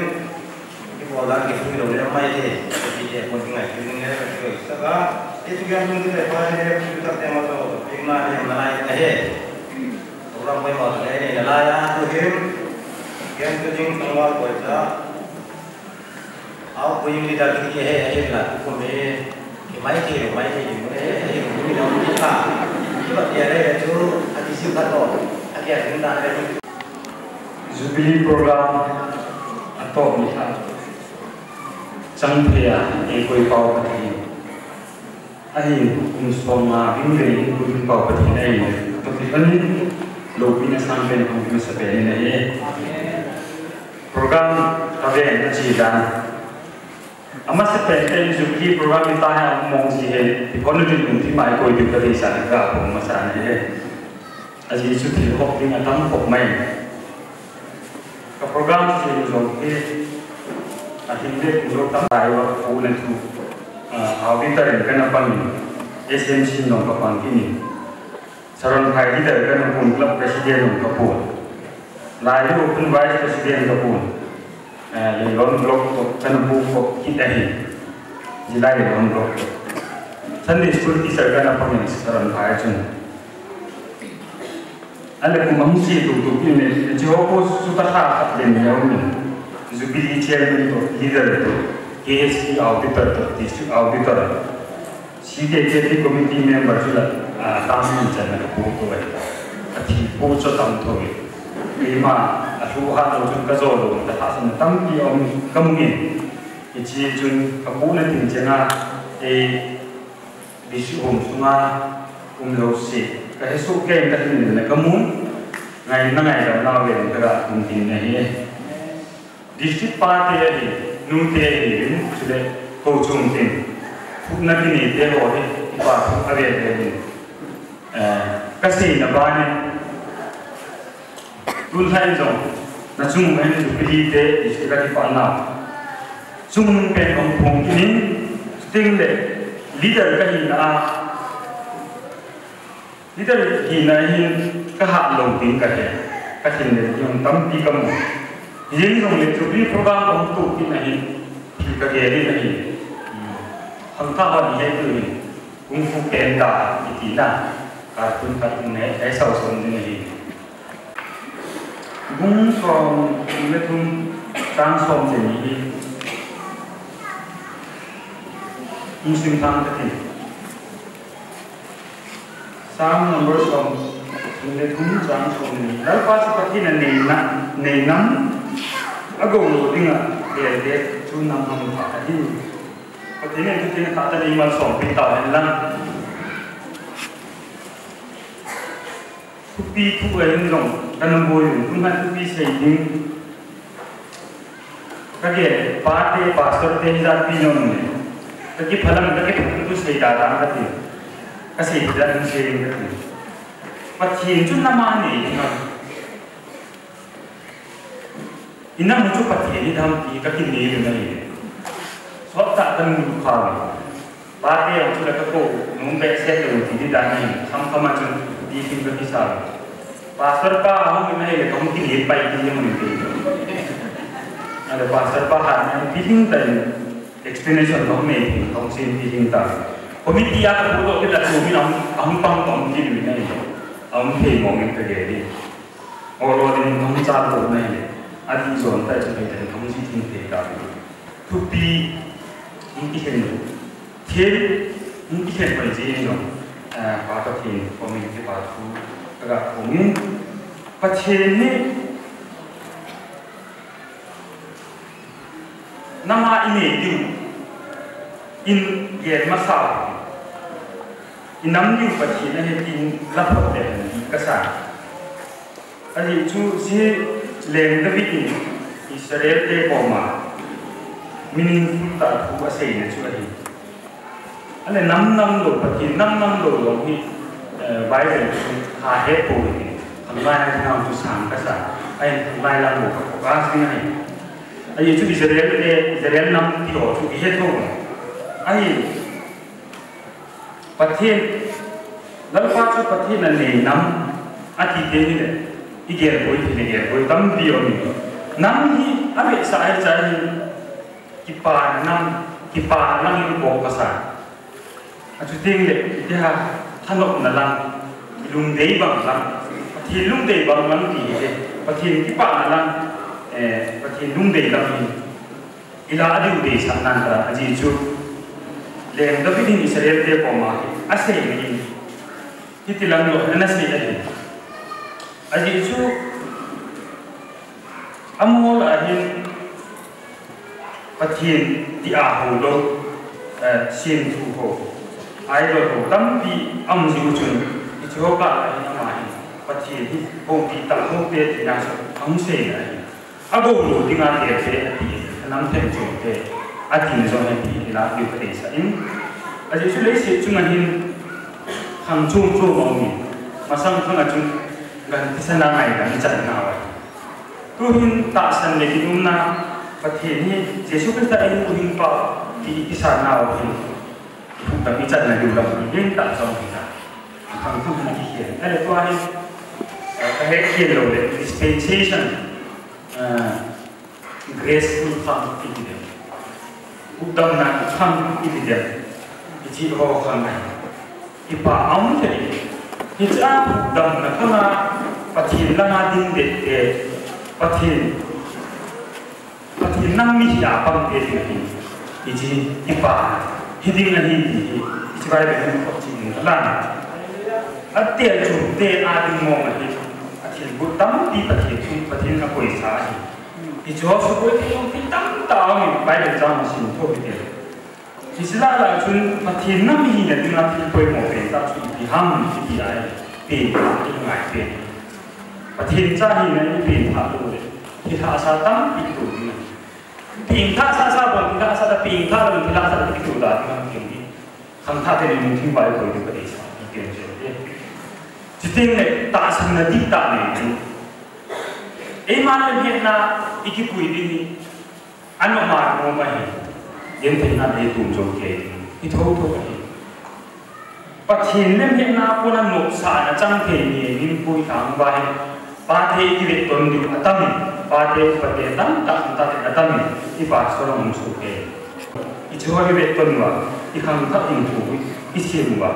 ki bo la ki tung lo le mai he ki je ko ngai ki tung ka ko sa ga e tu gan tung le pa le ki ta te ma to ing na ni ma lai ka he program mai ma le ne la ya tu he gen tu jing tung wa ko cha ao ko ing li da ki he he la ko me ki mai ki mai ki mo he he ko mi lo ki ka Jubilee program atau lihat cangkia yang kau bawa Ahi, ayuh unsurnya bingkai yang kau bawa pergi tapi kan lobinya sampai kau bisa beli ini. Program kau yang nasi chi dan ama sa pen ten Jubilee program ita ha mong si he economy kum ti mai koi bi ka di sa ka kum ma sa nei aji chu thi hok ding atam hok mai ka program si zo ke a hinde ku tam ai wa fu le tu a vi ta ren kana pan SMC no ka pan kini saron phai di ta pun club president no ka pu lai lu pun vice president ka pu le lon block ko kana pu ko kita hi jilai lon block Sunday school teacher kana pan saron phai chun anda ku mamsi tu tu ini Johor sudah tak dan yang ini Zubiri chairman tu leader tu KSC auditor tu district auditor CDJP committee member tu lah tamu macam nak buku tu eh ati buku tam tu ima a chú ha rồi chúng ta rồi rồi ta hạ sản tâm đi ông không nghỉ thì chỉ chúng các cụ lên tình trạng à thì bị sự hồn xuống à cùng lâu cái hết số kênh cái này có muốn ngày nay ngày đầu nào về chúng ta cùng tình này đi ship ba tê đi nung tê đi đến chỗ đấy cầu chung tình phút nãy thì tê rồi thì qua phút ta về đây cái gì là ba này luôn thay rồi na chung men ju pi te district ka ti pa na. Chung pen ong phong ki ni ting le, leader ka hi na leader hi na hi ka ha lo ting ka he ka tin le yung tam pi ka mo. Yin zong le chu pi program ong tu ki na hi, pi ka ge ni na hi. Hang ta ba ni he tu ni, kung fu pen da ki ti na. Ka kun ka ne, ai sao son ni hi cũng còn cái thun tăng xong thì đi cũng xin tăng cái thế, sáng năm number xong cái thun tăng xong thì đã qua sắp phát triển là nền nặng nền nắm ở gồm nội dung là để để chúng nằm hầm hoặc là đi có thể nên chúng ta tạo ra đi mà xong bị tạo nên lăng Thupi thu về hình rộng yu kun han pi sei ding. Kage pa te pastor te hi pi no ne. Kaki phalam kaki tu sei da da kati kasi da dun sei kati pathin chu nama ni ma ina mu chu pathin ni dham ti kaki ni ni na ni so ta tan mu kha ba te ang chu la ka ko nung be se pasar में ये तुम की ये पाई की मुनी अरे pasar paham yang piling tadi explanation lo me तुम से piling ta kami dia buat kita tu min am am pam pam ki ni ni am pe mong ke ge ni oro ni tuम जा tu me आदि zone ता जो पे तुम से ting te ta to be 인기 캐릭터 제일 인기 캐릭터 이제 이런 아 바다 팀 범인 이렇게 봐도 아가 공이 바체니 남아 이미 유 인게 마사 이남류 바체니 인 라포데 이카사 아니 주시 랭드비니 이스라엘 때 보마 meaningful ta ku ase ne chu ani ale nam nam do pati nam nam do lo ni hamai na nam chu sang kasa ai hamai la mo ka ka sing ai ai chu Israel le Israel nam ti ho chu he tho ai pathin dal pa chu pathin na ne nam a ti te ni le i ger boi ti ne ger boi tam pi o ni nam hi a be sa ai cha ni ki pa nam ki pa nam ni bo ka sa thano na lang ilung dei bang lang pati ilung dei bang lang di eh pati ti pa na lang eh pati ilung dei lang di ila adi udei sa nan da aji chu leng da bidin israel te ko ma ase ni ti ti lang lo na se ya aji chu amol ahin patien ti ahu lo eh, sin thu ho. Ai lo ho tam pi am ji chu ni chu ka ai na ma hi pati hi ho pi ta ho te ti na so am se na hi ago lu tinga te te ati nam tem chu te ati zo ne ti ila yu te sa in a ji chu le se chu ngin hàng chung chu mo mi ma sam thang a chung gan ti sa na ngai gan cha na wa tu hin ta san le ki dum na pa the ni jesu christ ai tu hin pa ti ki sa na wa hin chúng ta nghĩ trận này điều động thì nên tạo cho người ta bằng phương pháp thi hiển hay là qua đi cái hết hiền đồ để dispensation graceful fun in the day उत्तम ना उत्तम in the day 이지 호 간다 이빠 아무튼 이자 उत्तम ना 하나 파티 라나 딘데 파티 파티 남미 야방 데리 이지 이빠 一定的人比七八百人好几年烂了。啊，店主对阿弟我们的，啊，全部当地不听从，不听他鬼啥的。你主要是规定用地当道理，摆点脏心特别点。其实那老村不听那么一年，就那天规模变大，出一项目一笔来，变大一个改变。不听这些人变他多的，其他啥当地都没有。 빙타사사본 빙타사다 빙타는 빙타사다 이렇게 두고 나가는 경기 강타되는 빙타를 보이는 거에 있어 이게 이제 지탱에 따스나 뒷다네 에만은 했나 이게 보이니 아니면 말고 뭐해 얘한테나 내돈 좋게 이 더욱더 빠 진는 했나 보는 목사나 짱대니 민포이 당과해 पाठे इवे तंदु अतम पाठे उपतेतम तंतत अतम इ पाठसोर मुसुके इचो विवे तंदुवा इखं थ इंतु इसेनुवा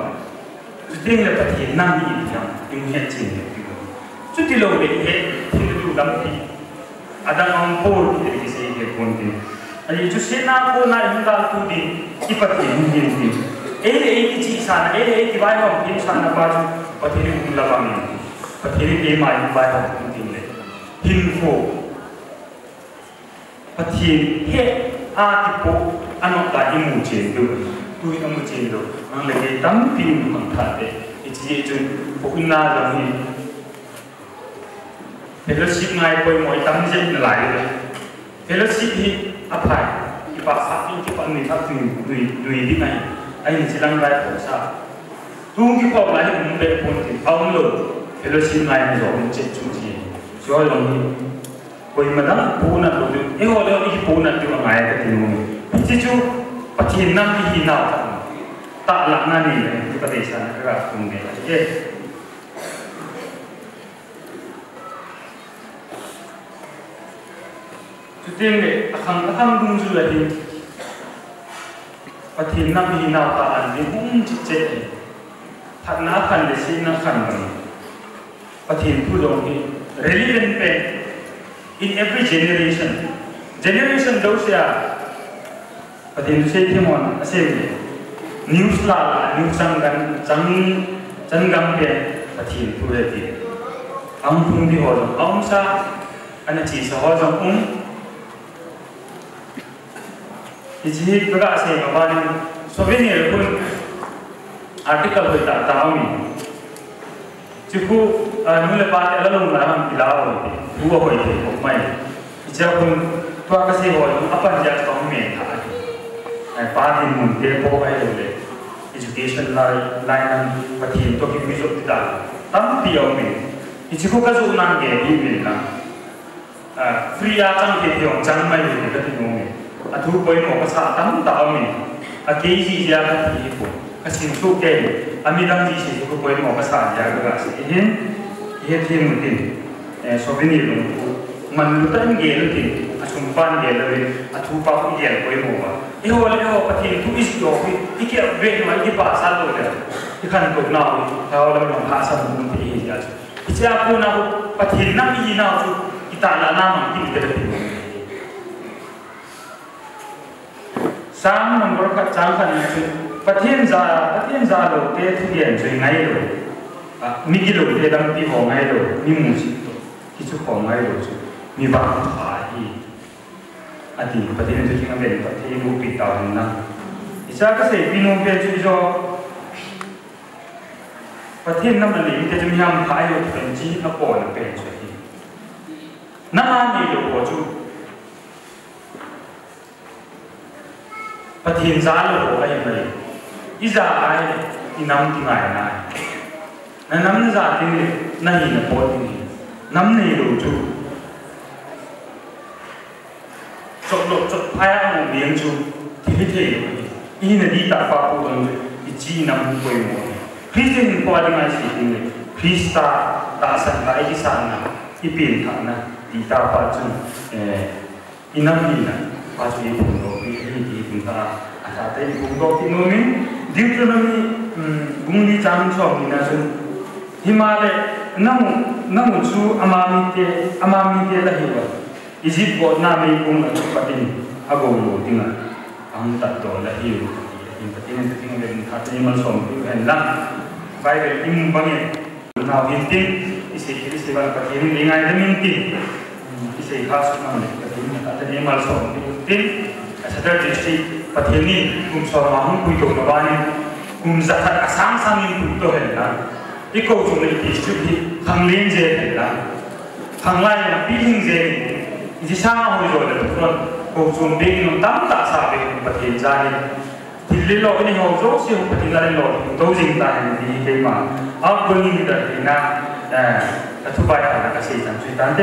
जुतेले पथे नानी इजा इमुहे चिन्ने पिगो हे थिंदु गमति अदमं पोर इदे इगे कोंते अनि को ना हिंदा तुदि इपते निहिं निहिं एले एकी चीसा एले एकी बायो नपाजु पथेले उल्लाबामि và thế cái mà những bài học cũng tìm lại hình phổ và thiền hệ a thì bộ anh học đại những mù chế được tôi đang mù chế được anh lại cái tấm tin bằng thật đấy thì chỉ cho bộ na rằng thì thế là ship ngay quay mỗi tấm dây lại rồi thế là ship thì à phải cái bà phát cái cái bạn người khác tùy tùy tùy đi này anh chỉ đang vai khổ sao đúng cái quả là những bề bộn thì ông lớn 별로신 라인에서 문제 중지 저와 언니? 보이마다 보나 보도 이거 어디 보나 뛰는 아야 같은 거 비치주 같이 있나? 비히나 딱 라나니 이거 대사 그가 공개 이게 그때에 한 한동주라니 같이 있나? 비히나 딱 아니 홍 직제. 팟나 칸데 신나 칸 Athim Pudong relevant pen in every generation. Generation those ya Athim Setimon assembly. News la news sanggan sang sangan pen Athim Pudati. Ang pung di hodong, ang sa ana chi sa hol ang um Ijihit baga se mabani souvenir kun article hoita tahami 직후 눈을 빠져 얼른 나랑 빌라오이데 누워보이데 엄마이 이제분 또아까시 원 아빠지 아직 엄마이 다 빠진 문제 보고가야 되는데 education 라인 라인은 같이 또 비교적이다 땅 비염이 이 직후까지 오는 게 비밀이나 아 프리야 장게 비용 장마이 같은 경우에 아두 번이 먹고 사 다음에 아 게이지 이제 같은 이고 a sum pan ge lu a thu pa ko ge poi mo ba iho le ho pati tu is do ki iki ve ma ki pa sa ประเทศซาประเทศซาโลเตทุเรียนสวยไงโลมีกิโลเตดังปีของไงโลมีมูสิโตกิจุของไงโลมีบางขาอีอดีตประเทศทุเรียนเป็นประเทศรูปิดตาหนะอิชากษตรปีนงเป็นชุดจอประเทศนั้นมันหลีกจะมีอันพายุยู่เป็นจีนปอนเป็นช่วยนั่นนี่โลจุประเทศซาโลอะไรไป iza ai i nam ti ngai na na nam za ti na ni na po ti ni nam ne ro chu chok lo chok pa ya mo bien chu ti ni te yo i ne di ta pa po don i chi nam na may kung ano patin ako mo tinga ang tatto la hiyo in patin ang patin ang hatin man som ko en lang Bible im bangin now in tin is isi festival pathian lingai demin tin isi khas na le pathian ta ta ni mal so tin sadar district p a t i n i kum so ma hum k u to bani kum za khat asang sang in kum to hen la iko chu le ti chu ki kam len je hen la kam lai na pi hing je ji sa ma ho jo le to ko chu de ni tam ta sa be p a t i n ja ni dilli lo ni ho jo si ho p a t i n la lo to jing ta ni ni ke ma a ko ni da ni na eh athu ba ta na ka se jam chu tan de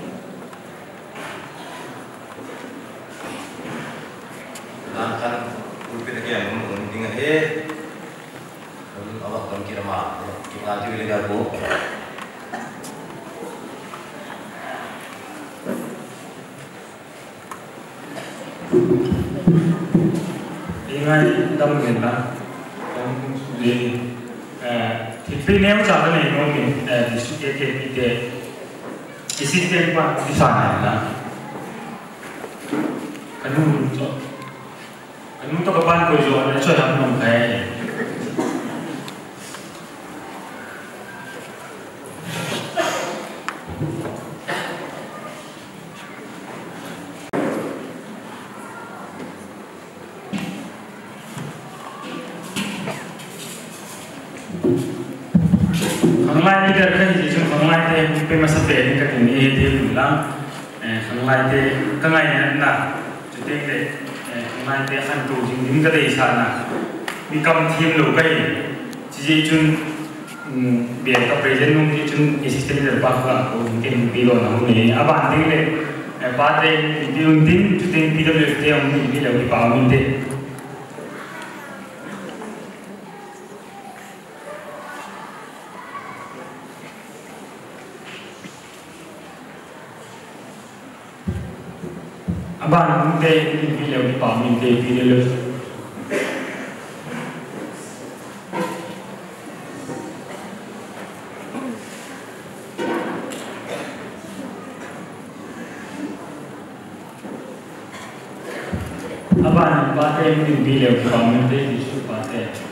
dan kan kupit lagi yang mungkin eh, he Allah kan kira mah kita tu lagi aku dengan tam yang na tam yang eh tipi ni macam mana ni mungkin eh disukai ke kita disukai apa disana na kanun untuk Anh muốn ban cô dọn để cho làm nông thế. Khang lai đi đây cái gì chứ khang lai thế, bên mà sắp đến cái tình yêu thì mình lắm. Ờ, khang lai thế, cái ngày này là, chúng ta khang lai khan tu jing ka dei sa na mi kam thim lu kai chi ji chun bia ka present nung ji chun assistant leader ba ka ko tin pi lo na ni aban ding le ba te pi un tin chu te pi da le te am ni bi le bi pa min bande videogi palminte videogi Avan, bate video palminte, disu bate.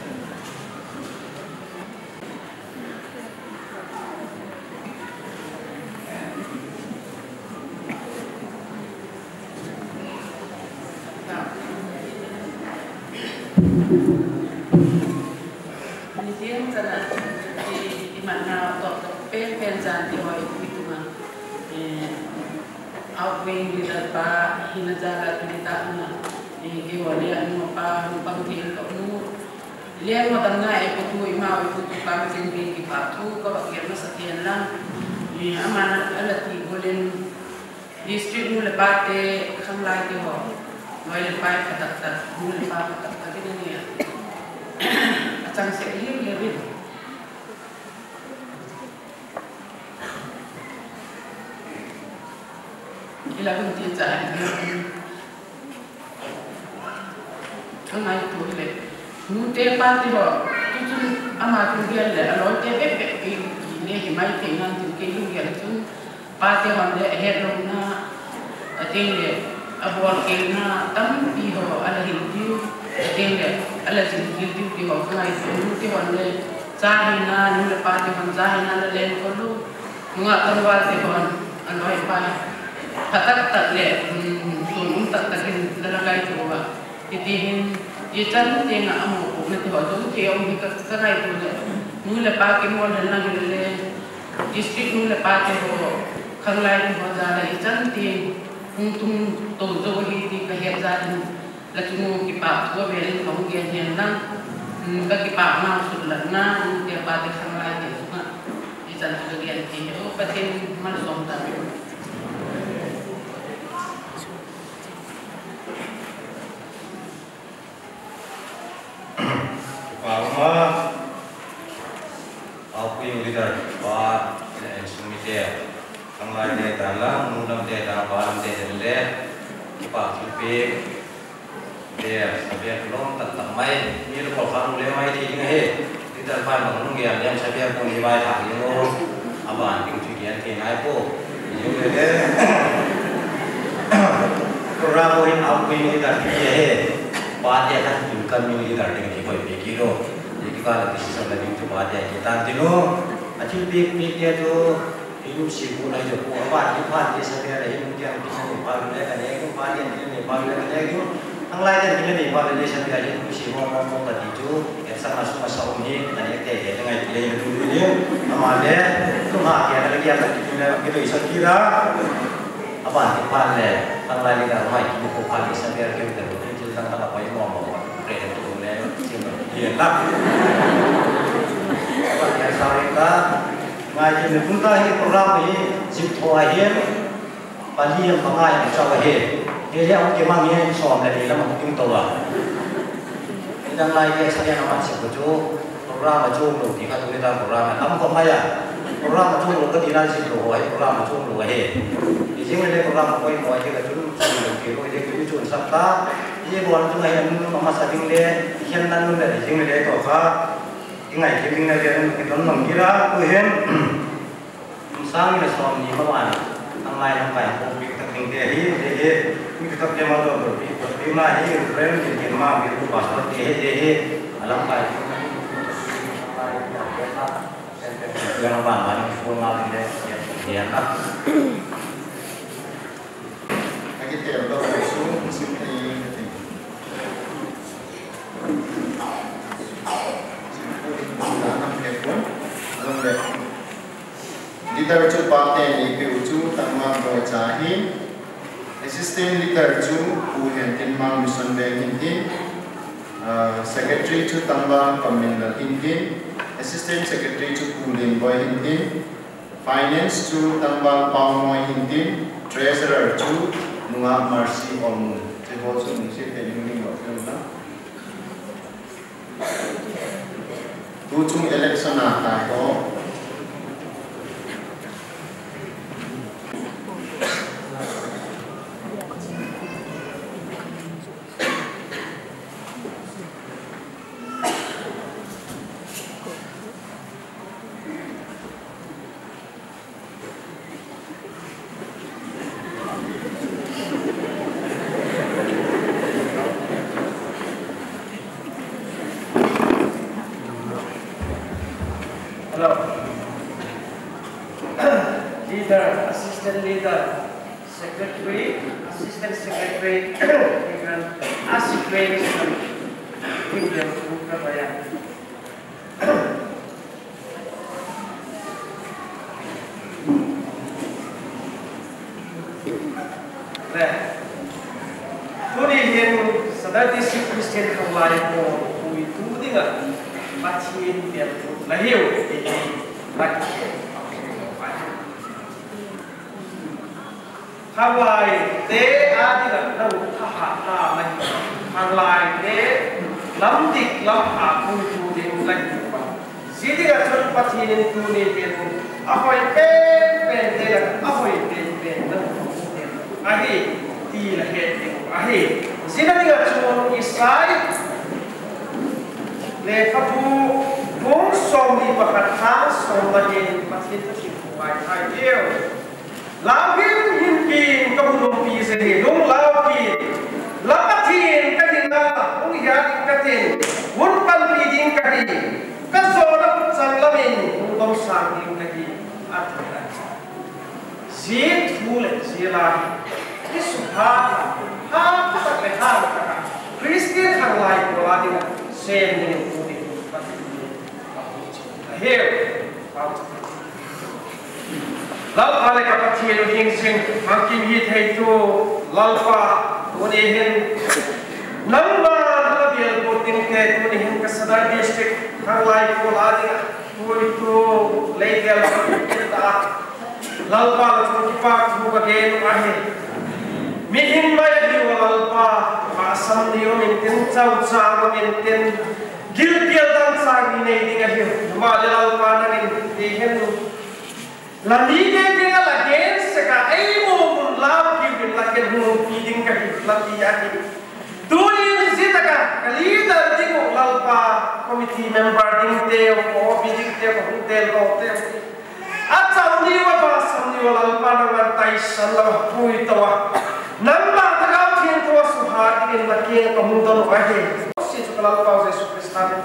ตัวเนี่ยนุปานุปังเทนกับนุเลี้ยงมาตั้งไงปุกมุยมาปุกตุปังเทนเป็นกี่ปาทูก็แบบเกี่ยวกับสเตียนลังมีอามันอะไรที่บริเวณดิสตริกมูลปาเตข้างไล่ที่หอกน้อยเลปายขัดตัดมูลปาขัดตัดที่นั่นเนี่ยอาจารย์เสียเลี้ยงเลี้ยง Ila kung tiyan sa akin ai tu le nu te pa ti ho tu tu ama tu dia le alo te pe cái ki ne hi mai te nan tu ke lu ya tu pa te hon le he lo na te le abol ke na tam pi ho ala hi tu te le ala sin ki tu ti ho thang ai tu nu te hon le cha hi na nu le pa te hon cha hi na le len ko lu nga tan wal te hon alo thật pa patak tak le sun tak takin lalagay ko ba itihin itan tinga amo ko na tiho do ke om bi ka kanai ko le mu le pa ke mo le nang le district mu le pa ke ho khang lai ko za le itan tin hung tung to zo hi ti ka he za ni la tu mo ki pa ko be le ko ge hen na ka ki pa ma su la na te pa te khang lai te ma itan to ge ti o pa tin mal som ta ปเดียสเปียน้องตัดตัดไม้มีรูปขอนุเลี้ยไม้ที่ยังเฮที่ตัดไม้ของนุ่งเงียบยังใช้เปียกุงยีใบถางยังโง่อบานกิ่งที่เงียบที่ไหนโป้ยังเฮรับโอ้ยเอาไปนี่ตัดที่เฮบาดเจ็บยุ่งกันมีนี่ตัดที่นี่คอยไปกี่โลยี่กี่การที่สิ่งเหล่านี้ถูกบาดเจ็บที่ตัดที่โลอาชีพปีกปีกเดียวจู hidup si bulan itu kuat apa di pan di sana ada yang mungkin di sana yang baru dia kan yang kuat yang di sini baru dia kan yang itu yang lain yang di kini yang baru di sana ada yang si bulan mau mau tadi itu yang sama sama sahun ini dan yang teh yang tengah dia yang dulu ini sama dia itu mak ya lagi ada di sana kita bisa kira apa di pan le yang lain kita mau ibu kuat di sana dia kita berdua jadi kita tak apa yang mau mau kerja tu le siapa dia tak Saya sorry ngay thì mình cũng ra cái program này chỉ thua hiến. Và liêm và ai để cho cái hệ thế thì ông kiếm mang nghe sòm này thì là một kinh tổ à thế đang lại cái sao nó bắt chịu chú program mà chú đủ thì các tôi ra program này. Lắm không hay à? Program mà chú đủ cái thì là dịp thua hiến program mà chú đủ hệ thì chính là cái program mà quay mọi cái là chú đủ thì rồi thì chú chuẩn sắp ta ยี่บอลจุงไอ้นุ่มมาสักทีเลยเขียนนั่นนู่นเลยจริงเลยตัวข้า tingay ke ming na ke an ki don nom gira ku hen sang ni som ni ma wan ang mai ang pai ko pik tak ning de hi de he mi tak de ma do do pi ko pi ma hi rem ki ki ma mi ku pas ko de he de he alam pai yang bang bang pun ngal ni de ya ka lagi tiap tu su mesti. Pate ni pe uchu tangma bo chahi assistant chu u hen tin mang mission be hin tin secretary chu tangba communal hin tin assistant secretary chu ku lim boy hin tin finance chu tangba pau moi hin tin treasurer chu nunga mercy olmu te ho chu ni se te ning ning lo na 요즘 엘렉션 나왔다 이거. gilpiatan sang ini dengan dia. cuma jalan mana ni? Dengan tu. Lagi ke dengan lagi sekarang ini mungkin lagi mungkin lagi mungkin feeding ke lagi lagi. Dulu ini kita kan kali dari tu lalpa komiti member dengan dia, oh feeding teo oh dia, oh dia. Atau ni apa? Atau ni lalpa nampak tayyib Allah puji tuah. estadio da chiesa, comunque non vai che, sì, ci ho parlato pausa su quest'anno,